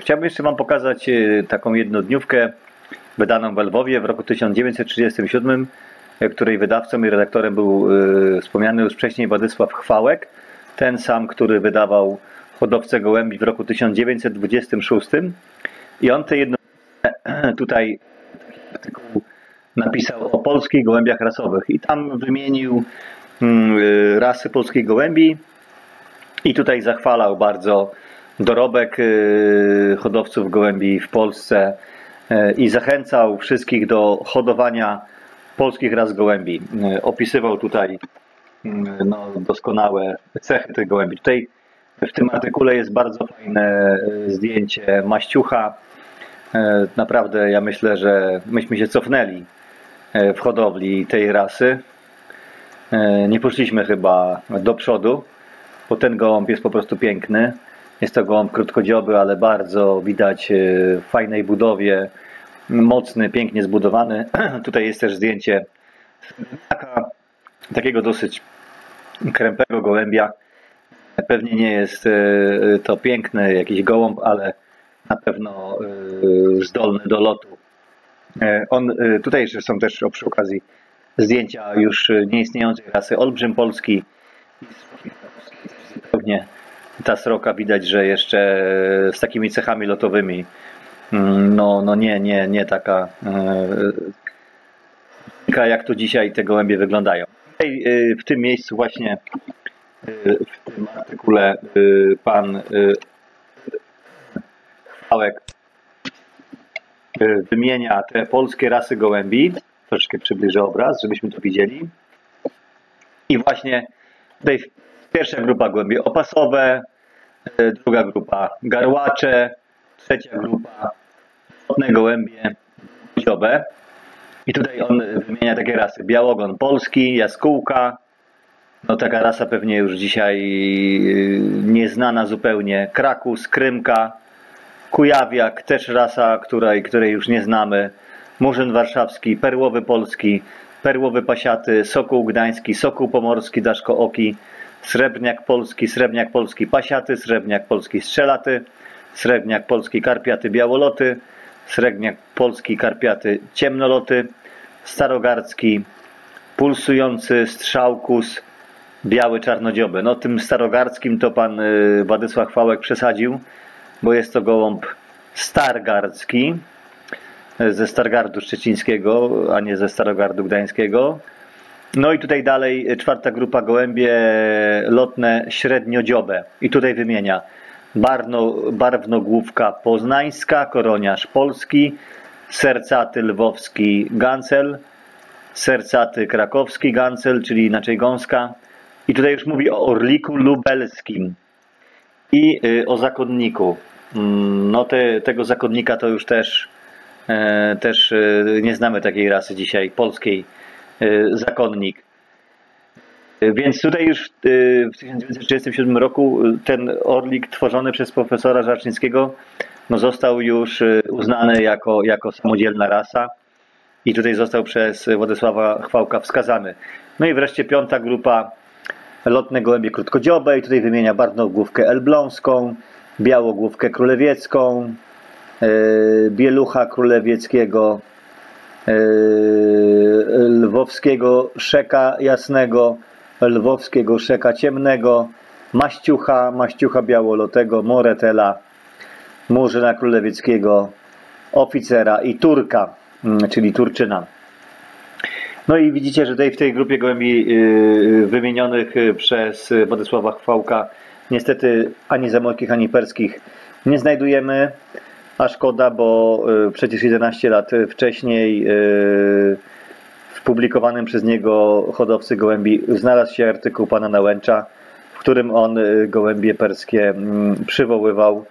chciałbym jeszcze Wam pokazać taką jednodniówkę wydaną w Lwowie w roku 1937, e, której wydawcą i redaktorem był e, wspomniany już wcześniej Władysław Chwałek, ten sam, który wydawał Hodowcę Gołębi w roku 1926. I on te jedno tutaj artykuł napisał o polskich gołębiach rasowych i tam wymienił e, rasy polskich gołębi i tutaj zachwalał bardzo dorobek hodowców gołębi w Polsce, E, i zachęcał wszystkich do hodowania polskich ras gołębi. Opisywał tutaj no, doskonałe cechy tych gołębi. Tutaj w tym artykule jest bardzo fajne zdjęcie maściucha. Naprawdę ja myślę, że myśmy się cofnęli w hodowli tej rasy. Nie poszliśmy chyba do przodu, bo ten gołąb jest po prostu piękny. Jest to gołąb krótkodzioby, ale bardzo widać w fajnej budowie, mocny, pięknie zbudowany. Tutaj jest też zdjęcie taka, takiego dosyć krępego gołębia. Pewnie nie jest e, to piękny jakiś gołąb, ale na pewno e, zdolny do lotu. E, on, tutaj jeszcze są też przy okazji zdjęcia już nieistniejącej rasy olbrzym polski. Zupełnie ta sroka widać, że jeszcze z takimi cechami lotowymi Mm, no, no nie, nie, nie taka e, jak to dzisiaj te gołębie wyglądają. E, w tym miejscu właśnie e, w tym artykule pan Chwałek wymienia te polskie rasy gołębi. Troszkę przybliżę obraz, żebyśmy to widzieli. I właśnie tutaj pierwsza grupa gołębi opasowe, druga grupa garłacze, trzecia grupa wodne gołębie dziobe. I tutaj on wymienia takie rasy. Białogon polski, jaskółka. No taka rasa pewnie już dzisiaj y, nieznana zupełnie. Krakus, Krymka, Kujawiak, też rasa, której, której już nie znamy. Murzyn warszawski, perłowy polski, perłowy pasiaty, sokół gdański, sokół pomorski, daszko oki, srebrniak polski, srebrniak polski pasiaty, srebrniak polski strzelaty, srebrniak polski karpiaty, białoloty, srebrniak polski, karpiaty, ciemnoloty, starogardzki, pulsujący strzałkus, biały czarnodzioby. No tym starogardzkim to pan y, Władysław Chwałek przesadził, bo jest to gołąb stargardzki, ze Stargardu Szczecińskiego, a nie ze Starogardu Gdańskiego. No i tutaj dalej y, czwarta grupa gołębie lotne średniodziobe. I tutaj wymienia barno, barwnogłówka poznańska, koroniarz polski, sercaty lwowski gancel, sercaty krakowski gancel, czyli inaczej gąska. I tutaj już mówi o orliku lubelskim i y, o zakonniku. Mm, no te, tego zakonnika to już też, e, też e, nie znamy takiej rasy dzisiaj, polskiej e, zakonnik. Więc tutaj już w 1937 roku ten orlik tworzony przez profesora Żarczyńskiego no został już uznany jako, jako samodzielna rasa i tutaj został przez Władysława Chwałka wskazany. No i wreszcie piąta grupa lotne gołębie krótkodziobe i tutaj wymienia barwnogłówkę elbląską, białogłówkę królewiecką, bielucha królewieckiego, lwowskiego szeka jasnego, lwowskiego szeka ciemnego, maściucha, maściucha białolotego, moretela, murzyna królewieckiego, oficera i turka, mm, czyli turczyna. No i widzicie, że tutaj w tej grupie gołębi y, wymienionych y, przez Władysława Chwałka niestety ani zamojskich, ani perskich nie znajdujemy, a szkoda, bo y, przecież 11 lat wcześniej w publikowanym przez niego hodowcy gołębi znalazł się artykuł pana Nałęcza, w którym on y, gołębie perskie mm, przywoływał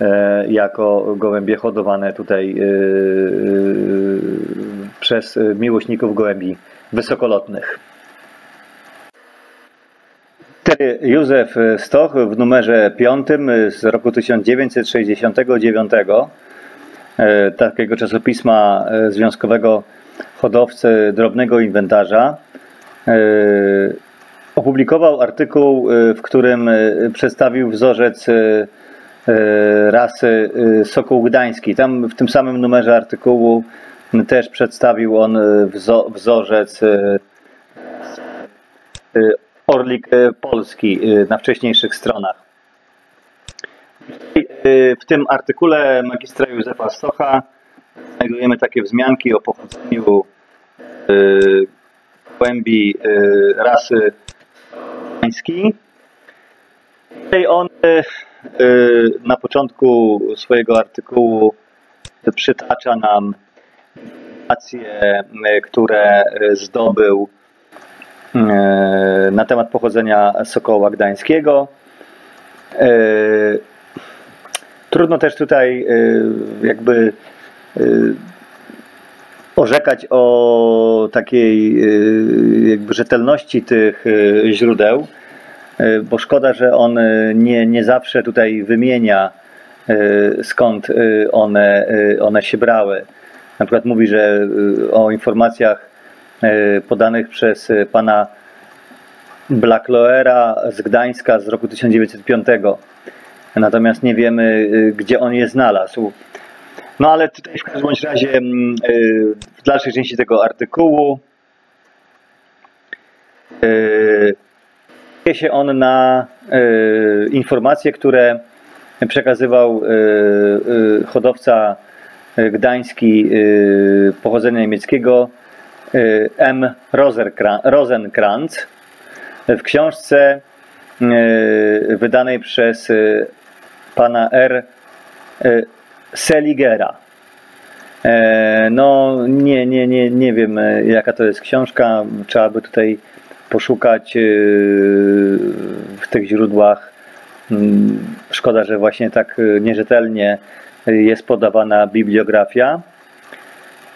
e, jako gołębie hodowane tutaj y, y, przez miłośników gołębi wysokolotnych. Józef Stoch w numerze 5 z roku 1969 e, takiego czasopisma e, związkowego hodowcy drobnego inwentarza, e, opublikował artykuł, w którym przedstawił wzorzec rasy sokół gdański. Tam w tym samym numerze artykułu też przedstawił on wzorzec orlik polski na wcześniejszych stronach. W tym artykule magistra Józefa Stocha znajdujemy takie wzmianki o pochodzeniu głębi rasy pańskiej. Tutaj on na początku swojego artykułu przytacza nam informacje, które zdobył na temat pochodzenia Sokoła Gdańskiego. Trudno też tutaj jakby orzekać o takiej jakby rzetelności tych źródeł, bo szkoda, że on nie, nie zawsze tutaj wymienia skąd one, one się brały. Na przykład mówi, że o informacjach podanych przez pana Blackloera z Gdańska z roku 1905. Natomiast nie wiemy, gdzie on je znalazł. No ale tutaj w każdym razie mm, w dalszej części tego artykułu y, się on na informacje, które przekazywał hodowca gdański pochodzenia niemieckiego M. Rosenkrantz w książce wydanej przez pana R. Seligera. No nie, nie, nie, nie wiem jaka to jest książka. Trzeba by tutaj poszukać w tych źródłach. Mm, szkoda, że właśnie tak nierzetelnie jest podawana bibliografia.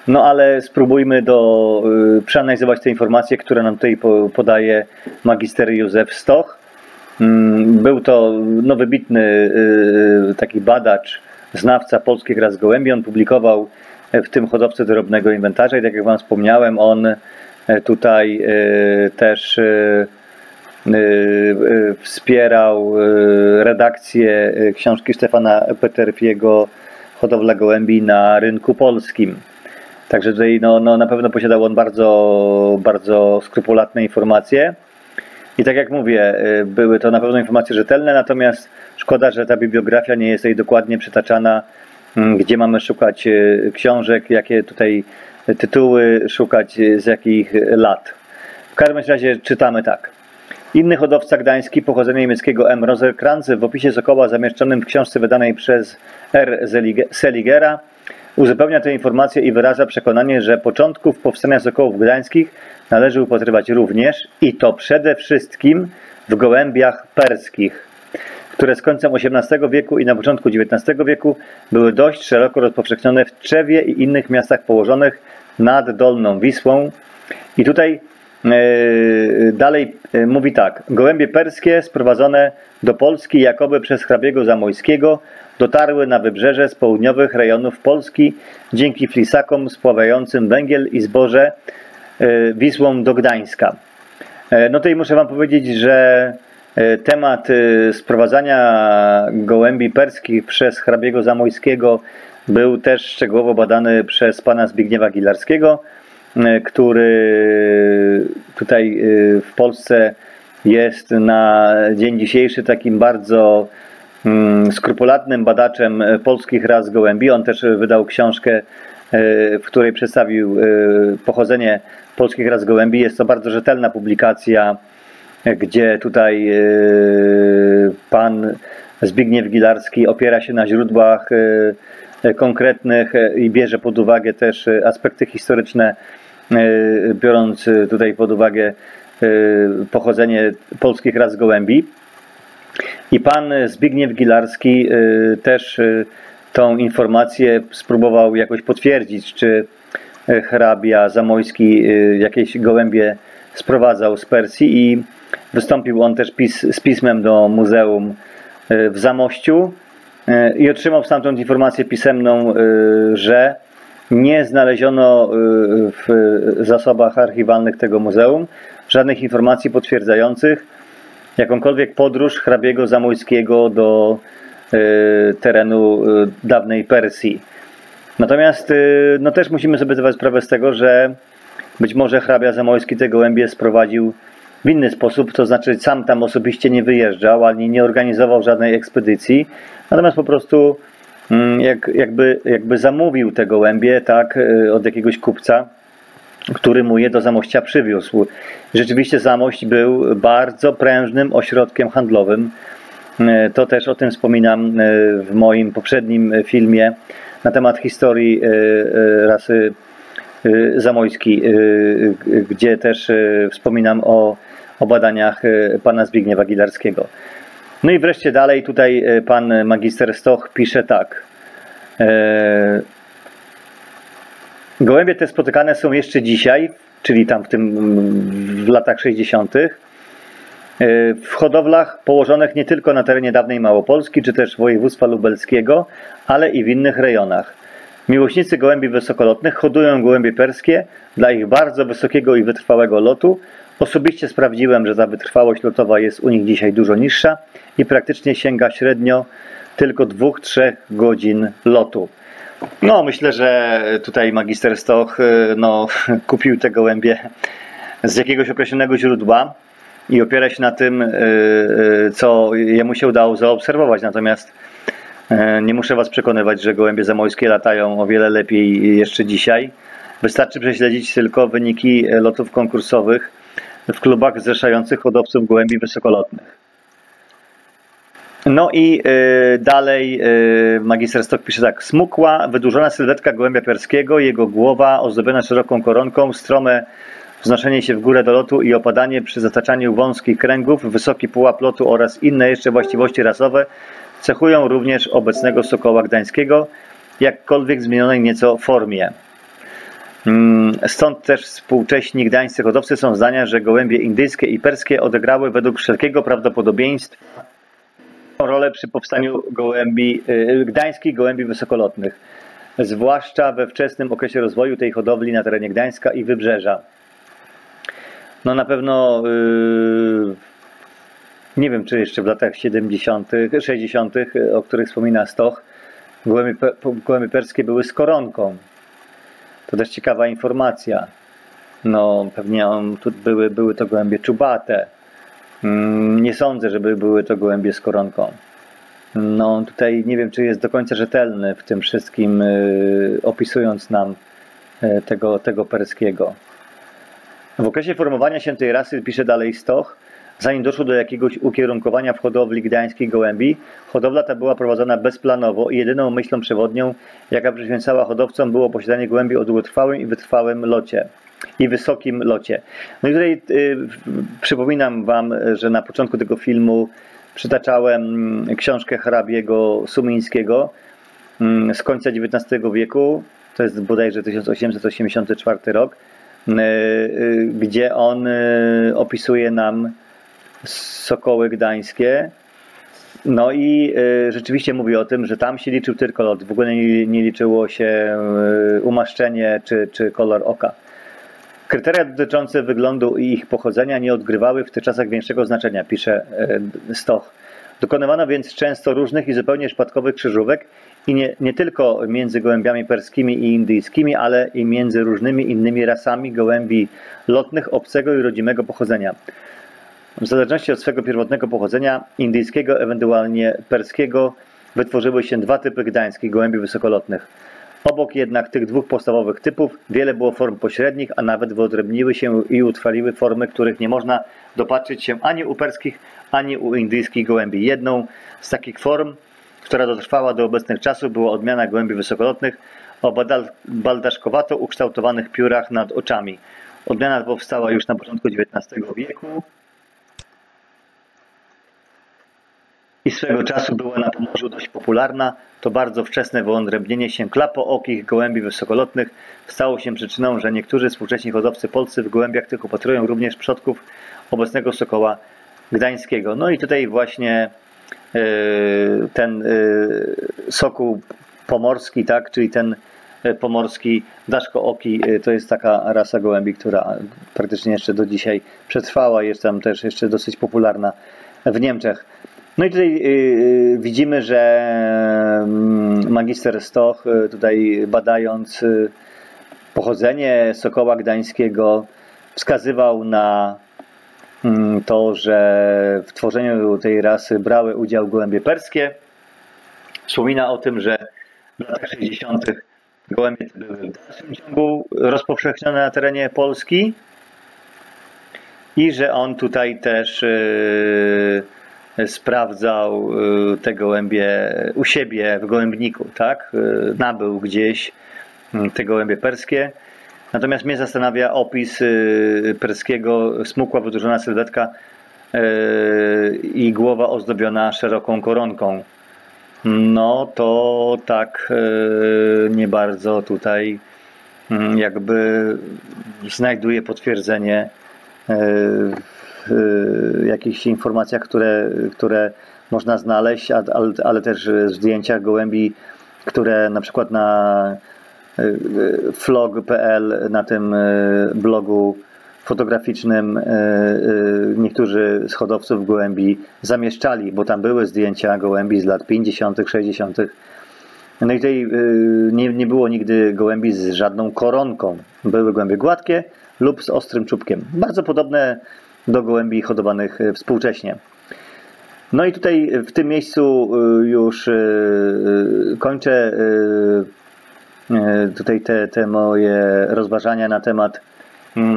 No ale spróbujmy do, przeanalizować te informacje, które nam tutaj podaje magister Józef Stoch. Mm, był to no, wybitny taki badacz znawca polskich ras gołębi. On publikował e, w tym hodowcę drobnego inwentarza i tak jak Wam wspomniałem, on e, tutaj e, też wspierał redakcję książki Stefana Peterfiego Hodowla gołębi na rynku polskim. Także tutaj no, no, na pewno posiadał on bardzo, bardzo skrupulatne informacje. I tak jak mówię, były to na pewno informacje rzetelne, natomiast Szkoda, że ta bibliografia nie jest tutaj dokładnie przytaczana, mm, gdzie mamy szukać e, książek, jakie tutaj tytuły szukać, e, z jakich lat. W każdym razie czytamy tak. Inny hodowca gdański pochodzenia niemieckiego M. Rosenkrantz w opisie Sokoła zamieszczonym w książce wydanej przez R. Seligera uzupełnia tę informację i wyraża przekonanie, że początków powstania sokołów gdańskich należy upatrywać również i to przede wszystkim w gołębiach perskich które z końcem XVIII wieku i na początku XIX wieku były dość szeroko rozpowszechnione w Trzewie i innych miastach położonych nad Dolną Wisłą. I tutaj dalej e, mówi tak. Gołębie perskie sprowadzone do Polski jakoby przez hrabiego Zamojskiego dotarły na wybrzeże z południowych rejonów Polski dzięki flisakom spławającym węgiel i zboże e, Wisłą do Gdańska. No tutaj muszę Wam powiedzieć, że E, temat e, sprowadzania gołębi perskich przez hrabiego Zamojskiego był też szczegółowo badany przez pana Zbigniewa Gilarskiego, e, który tutaj w Polsce jest na dzień dzisiejszy takim bardzo mm, skrupulatnym badaczem polskich ras gołębi. On też wydał książkę, w której przedstawił pochodzenie polskich ras gołębi. Jest to bardzo rzetelna publikacja gdzie tutaj e, pan Zbigniew Gilarski opiera się na źródłach e, konkretnych i bierze pod uwagę też aspekty historyczne, e, biorąc tutaj pod uwagę pochodzenie polskich ras gołębi. I pan Zbigniew Gilarski też tą informację spróbował jakoś potwierdzić, czy hrabia Zamojski jakieś gołębie sprowadzał z Persji i Wystąpił on też pis, z pismem do muzeum e, w Zamościu e, i otrzymał stamtąd informację pisemną, e, że nie znaleziono w zasobach archiwalnych tego muzeum żadnych informacji potwierdzających jakąkolwiek podróż hrabiego Zamojskiego do terenu dawnej Persji. Natomiast no też musimy sobie zdawać sprawę z tego, że być może hrabia Zamojski te gołębie sprowadził w inny sposób, to znaczy sam tam osobiście nie wyjeżdżał, ani nie organizował żadnej ekspedycji, natomiast po prostu jak, jakby, jakby zamówił te gołębie tak, y, od jakiegoś kupca, który mu je do Zamościa przywiózł. Rzeczywiście Zamość był bardzo prężnym ośrodkiem handlowym. Y, to też o tym wspominam y, w moim poprzednim filmie na temat historii rasy Zamojski, gdzie też wspominam o, o badaniach pana Zbigniewa Gilarskiego. No i wreszcie dalej tutaj pan magister Stoch pisze tak. Gołębie te spotykane są jeszcze dzisiaj, czyli tam w tym w latach 60. w hodowlach położonych nie tylko na terenie dawnej Małopolski czy też województwa lubelskiego, ale i w innych rejonach. Miłośnicy gołębi wysokolotnych hodują gołębie perskie dla ich bardzo wysokiego i wytrwałego lotu. Osobiście sprawdziłem, że ta wytrwałość lotowa jest u nich dzisiaj dużo niższa i praktycznie sięga średnio tylko 2-3 godzin lotu. No, myślę, że tutaj magister Stoch y, no, kupił te gołębie z jakiegoś określonego źródła i opiera się na tym, y, y, co jemu się udało zaobserwować. Natomiast nie muszę Was przekonywać, że gołębie zamojskie latają o wiele lepiej jeszcze dzisiaj. Wystarczy prześledzić tylko wyniki lotów konkursowych w klubach zrzeszających hodowców gołębi wysokolotnych. No i y, dalej y, magister Stok pisze tak. Smukła, wydłużona sylwetka gołębia perskiego, jego głowa ozdobiona szeroką koronką, strome wznoszenie się w górę do lotu i opadanie przy zataczaniu wąskich kręgów, wysoki pułap lotu oraz inne jeszcze właściwości rasowe cechują również obecnego sokoła gdańskiego, jakkolwiek zmienionej nieco formie. Mm, stąd też współcześni gdańscy hodowcy są zdania, że gołębie indyjskie i perskie odegrały według wszelkiego prawdopodobieństwa rolę przy powstaniu gołębi, y, gdańskich gołębi wysokolotnych, zwłaszcza we wczesnym okresie rozwoju tej hodowli na terenie Gdańska i Wybrzeża. No na pewno yy, nie wiem, czy jeszcze w latach 70., 60., o których wspomina Stoch, gołębie, gołębie perskie były z koronką. To też ciekawa informacja. No, pewnie on, tu były, były to gołębie czubate. Mm, nie sądzę, żeby były to gołębie z koronką. No tutaj nie wiem, czy jest do końca rzetelny w tym wszystkim, y, opisując nam y, tego, tego perskiego. W okresie formowania się tej rasy, pisze dalej Stoch, zanim doszło do jakiegoś ukierunkowania w hodowli gdańskiej gołębi, hodowla ta była prowadzona bezplanowo i jedyną myślą przewodnią, jaka przyświęcała hodowcom, było posiadanie gołębi o długotrwałym i wytrwałym locie i wysokim locie. No i tutaj y, przypominam Wam, że na początku tego filmu przytaczałem mm, książkę hrabiego Sumińskiego mm, z końca XIX wieku, to jest bodajże 1884 rok, y, y, gdzie on y, opisuje nam sokoły gdańskie. No i rzeczywiście mówi o tym, że tam się liczył tylko lot, w ogóle nie, nie liczyło się umaszczenie czy, czy kolor oka. Kryteria dotyczące wyglądu i ich pochodzenia nie odgrywały w tych czasach większego znaczenia, pisze e, Stoch. Dokonywano więc często różnych i zupełnie przypadkowych krzyżówek i nie, nie tylko między gołębiami perskimi i indyjskimi, ale i między różnymi innymi rasami gołębi lotnych obcego i rodzimego pochodzenia. W zależności od swego pierwotnego pochodzenia, indyjskiego, ewentualnie perskiego, wytworzyły się dwa typy gdańskich gołębi wysokolotnych. Obok jednak tych dwóch podstawowych typów wiele było form pośrednich, a nawet wyodrębniły się i utrwaliły formy, których nie można dopatrzyć się ani u perskich, ani u indyjskich gołębi. Jedną z takich form, która dotrwała do obecnych czasów, była odmiana gołębi wysokolotnych o baldaszkowato ukształtowanych piórach nad oczami. Odmiana powstała już na początku XIX wieku i swego czasu była na Pomorzu dość popularna, to bardzo wczesne wyodrębnienie się klapookich gołębi wysokolotnych stało się przyczyną, że niektórzy współcześni hodowcy polscy w gołębiach tych upatrują również przodków obecnego sokoła gdańskiego. No i tutaj właśnie e, ten e, sokół pomorski, tak, czyli ten e, pomorski daszkooki, to jest taka rasa gołębi, która praktycznie jeszcze do dzisiaj przetrwała, jest tam też jeszcze dosyć popularna w Niemczech. No i tutaj yy, widzimy, że mm, magister Stoch y, tutaj badając y, pochodzenie Sokoła Gdańskiego wskazywał na mm, to, że w tworzeniu tej rasy brały udział gołębie perskie. Wspomina o tym, że w latach 60. gołębie były w dalszym ciągu rozpowszechnione na terenie Polski i że on tutaj też sprawdzał y, te gołębie u siebie w gołębniku, tak? Y, nabył gdzieś y, te gołębie perskie. Natomiast mnie zastanawia opis perskiego smukła wydłużona sylwetka i głowa ozdobiona szeroką koronką. No to tak nie bardzo tutaj mm, jakby znajduje potwierdzenie jakichś informacjach, które, które można znaleźć, ale, ale też zdjęciach gołębi, które na przykład na vlog.pl na tym blogu fotograficznym niektórzy z hodowców gołębi zamieszczali, bo tam były zdjęcia gołębi z lat 50., 60. No i tutaj nie, nie było nigdy gołębi z żadną koronką. Były gołębie gładkie lub z ostrym czubkiem. Bardzo podobne do gołębi hodowanych e, współcześnie. No i tutaj w tym miejscu e, już e, kończę tutaj te, te moje rozważania na temat mm,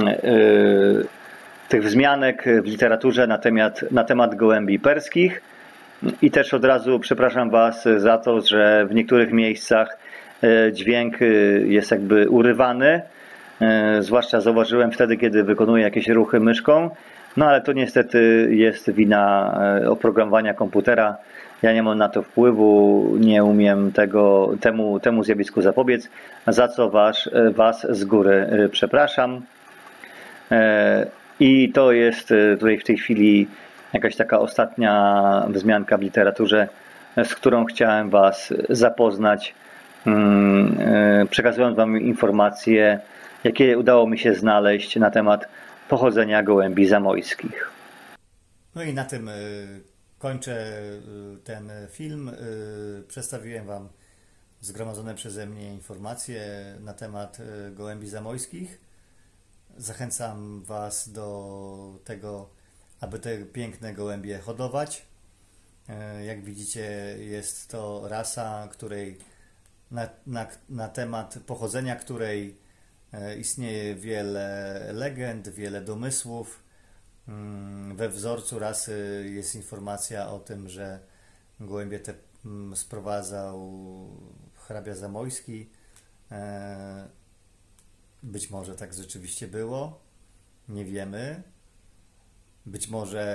tych wzmianek w literaturze na temat, na temat gołębi perskich. I też od razu przepraszam Was za to, że w niektórych miejscach dźwięk jest jakby urywany. Zwłaszcza zauważyłem wtedy, kiedy wykonuję jakieś ruchy myszką. No ale to niestety jest wina e, oprogramowania komputera. Ja nie mam na to wpływu, nie umiem tego, temu, temu zjawisku zapobiec, za co was, e, was z góry e, przepraszam. I to jest tutaj w tej chwili jakaś taka ostatnia wzmianka w literaturze, z którą chciałem Was zapoznać, mm, przekazując Wam informacje, jakie udało mi się znaleźć na temat pochodzenia gołębi zamojskich. No i na tym y, kończę y, ten film. Y, przedstawiłem Wam zgromadzone przeze mnie informacje na temat gołębi zamojskich. Zachęcam Was do tego, aby te piękne gołębie hodować. Jak widzicie, jest to rasa, której na, na, na temat pochodzenia której E, istnieje wiele legend, wiele domysłów. Mm, we wzorcu rasy jest informacja o tym, że gołębie te mm, sprowadzał hrabia Zamojski. E, być może tak rzeczywiście było, nie wiemy. Być może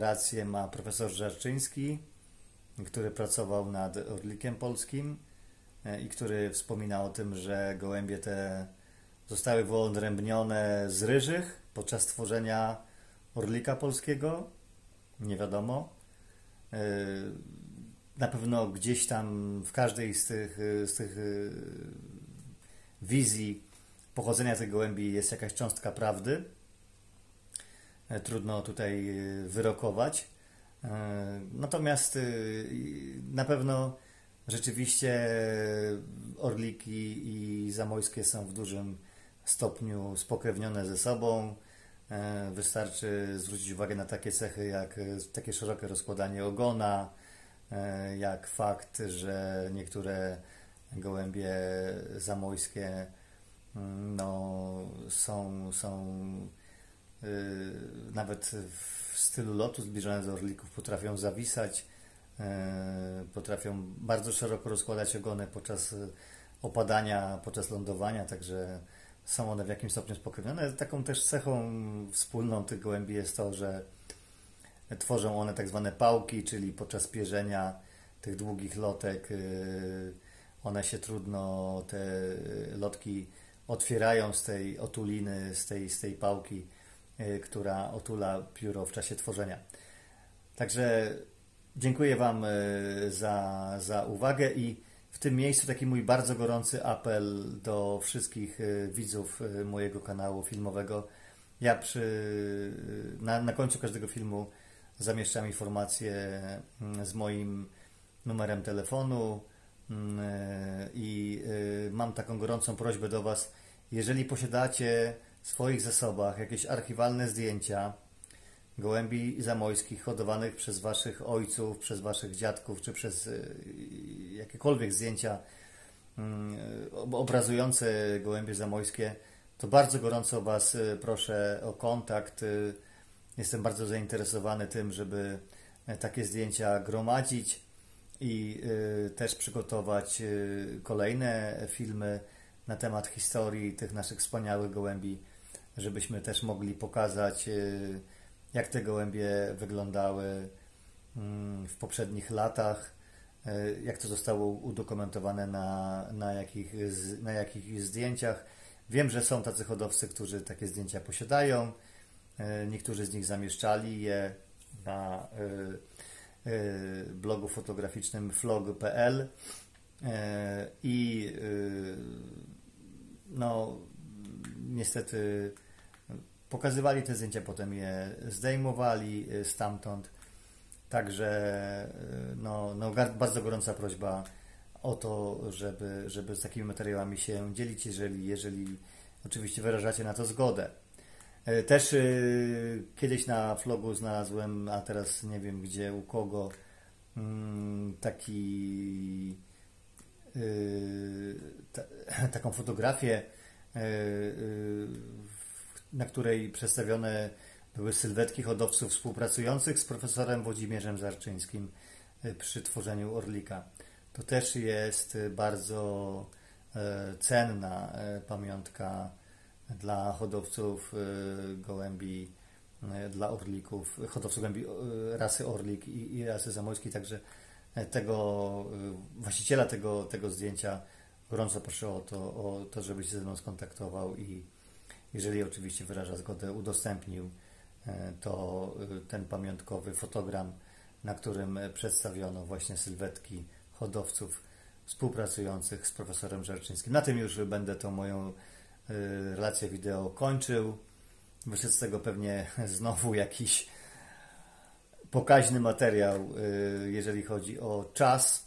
rację ma profesor Żarczyński, który pracował nad Orlikiem Polskim e, i który wspomina o tym, że gołębie te zostały wyodrębnione z ryżych podczas tworzenia orlika polskiego. Nie wiadomo. E, na pewno gdzieś tam w każdej z tych, z tych e, wizji pochodzenia tych gołębi jest jakaś cząstka prawdy. E, trudno tutaj wyrokować. Natomiast na pewno rzeczywiście orliki i zamojskie są w dużym stopniu spokrewnione ze sobą. E, wystarczy zwrócić uwagę na takie cechy jak e, takie szerokie rozkładanie ogona, e, jak fakt, że niektóre gołębie zamojskie mm, no, są, są nawet w stylu lotu zbliżone do orlików potrafią zawisać, potrafią bardzo szeroko rozkładać ogony podczas opadania, podczas lądowania, także są one w jakimś stopniu spokrewnione. Taką też cechą wspólną tych gołębi jest to, że tworzą one tak zwane pałki, czyli podczas pierzenia tych długich lotek y, one się trudno, te lotki otwierają z tej otuliny, z tej, z tej pałki, y, która otula pióro w czasie tworzenia. Także dziękuję Wam y, za, za uwagę i tym miejscu taki mój bardzo gorący apel do wszystkich e, widzów e, mojego kanału filmowego. Ja przy, e, na, na końcu każdego filmu zamieszczam informacje mm, z moim numerem telefonu mm, i mam taką gorącą prośbę do Was, jeżeli posiadacie w swoich zasobach jakieś archiwalne zdjęcia, gołębi zamojskich hodowanych przez waszych ojców, przez waszych dziadków, czy przez e, jakiekolwiek zdjęcia mm, obrazujące gołębie zamojskie, to bardzo gorąco Was e, proszę o kontakt. E, jestem bardzo zainteresowany tym, żeby takie zdjęcia gromadzić i też przygotować kolejne filmy na temat historii tych naszych wspaniałych gołębi, żebyśmy też mogli pokazać, y, jak te gołębie wyglądały mm, w poprzednich latach, y, jak to zostało udokumentowane na, na, jakich, na jakich zdjęciach. Wiem, że są tacy hodowcy, którzy takie zdjęcia posiadają. Y, niektórzy z nich zamieszczali je na blogu fotograficznym flog.pl i no niestety pokazywali te zdjęcia, potem je zdejmowali y, stamtąd. Także y, no, no bardzo gorąca prośba o to, żeby, żeby z takimi materiałami się dzielić, jeżeli, jeżeli oczywiście wyrażacie na to zgodę. Y, też kiedyś na vlogu znalazłem, a teraz nie wiem gdzie, u kogo, mm, taki ta, taką fotografię na której przedstawione były sylwetki hodowców współpracujących z profesorem Włodzimierzem Zarczyńskim e, przy tworzeniu Orlika. To też jest bardzo e, cenna e, pamiątka dla hodowców gołębi, dla orlików, hodowców gołębi rasy orlik i, i rasy zamojskiej, także tego właściciela tego, tego zdjęcia gorąco proszę o to, o to, żeby się ze mną skontaktował i jeżeli oczywiście wyraża zgodę, udostępnił e, to e, ten pamiątkowy fotogram, na którym przedstawiono właśnie sylwetki hodowców współpracujących z profesorem Żerczyńskim. Na tym już będę tą moją e, relację wideo kończył. Wyszedł z tego pewnie znowu jakiś pokaźny materiał, jeżeli chodzi o czas.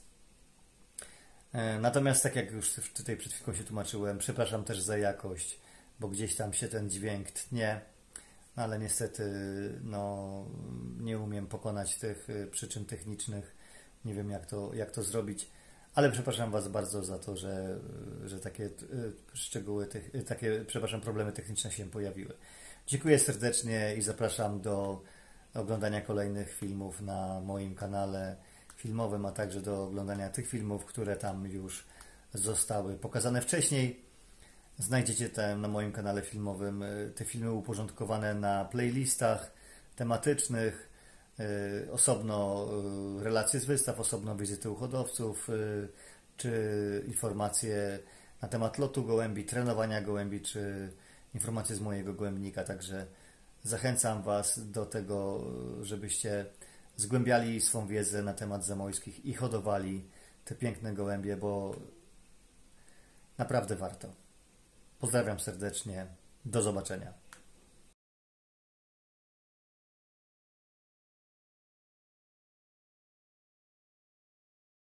Natomiast, tak jak już tutaj przed chwilą się tłumaczyłem, przepraszam też za jakość bo gdzieś tam się ten dźwięk tnie, no ale niestety no, nie umiem pokonać tych y, przyczyn technicznych. Nie wiem, jak to, jak to zrobić, ale przepraszam Was bardzo za to, że, y, że takie y, szczegóły, takie, przepraszam, problemy techniczne się pojawiły. Dziękuję serdecznie i zapraszam do oglądania kolejnych filmów na moim kanale filmowym, a także do oglądania tych filmów, które tam już zostały pokazane wcześniej. Znajdziecie te na moim kanale filmowym e, te filmy uporządkowane na playlistach tematycznych, e, osobno e, relacje z wystaw, osobno wizyty u hodowców, czy informacje na temat lotu gołębi, trenowania gołębi, czy informacje z mojego gołębnika. Także zachęcam Was do tego, żebyście zgłębiali swą wiedzę na temat zamojskich i hodowali te piękne gołębie, bo naprawdę warto. Pozdrawiam serdecznie. Do zobaczenia.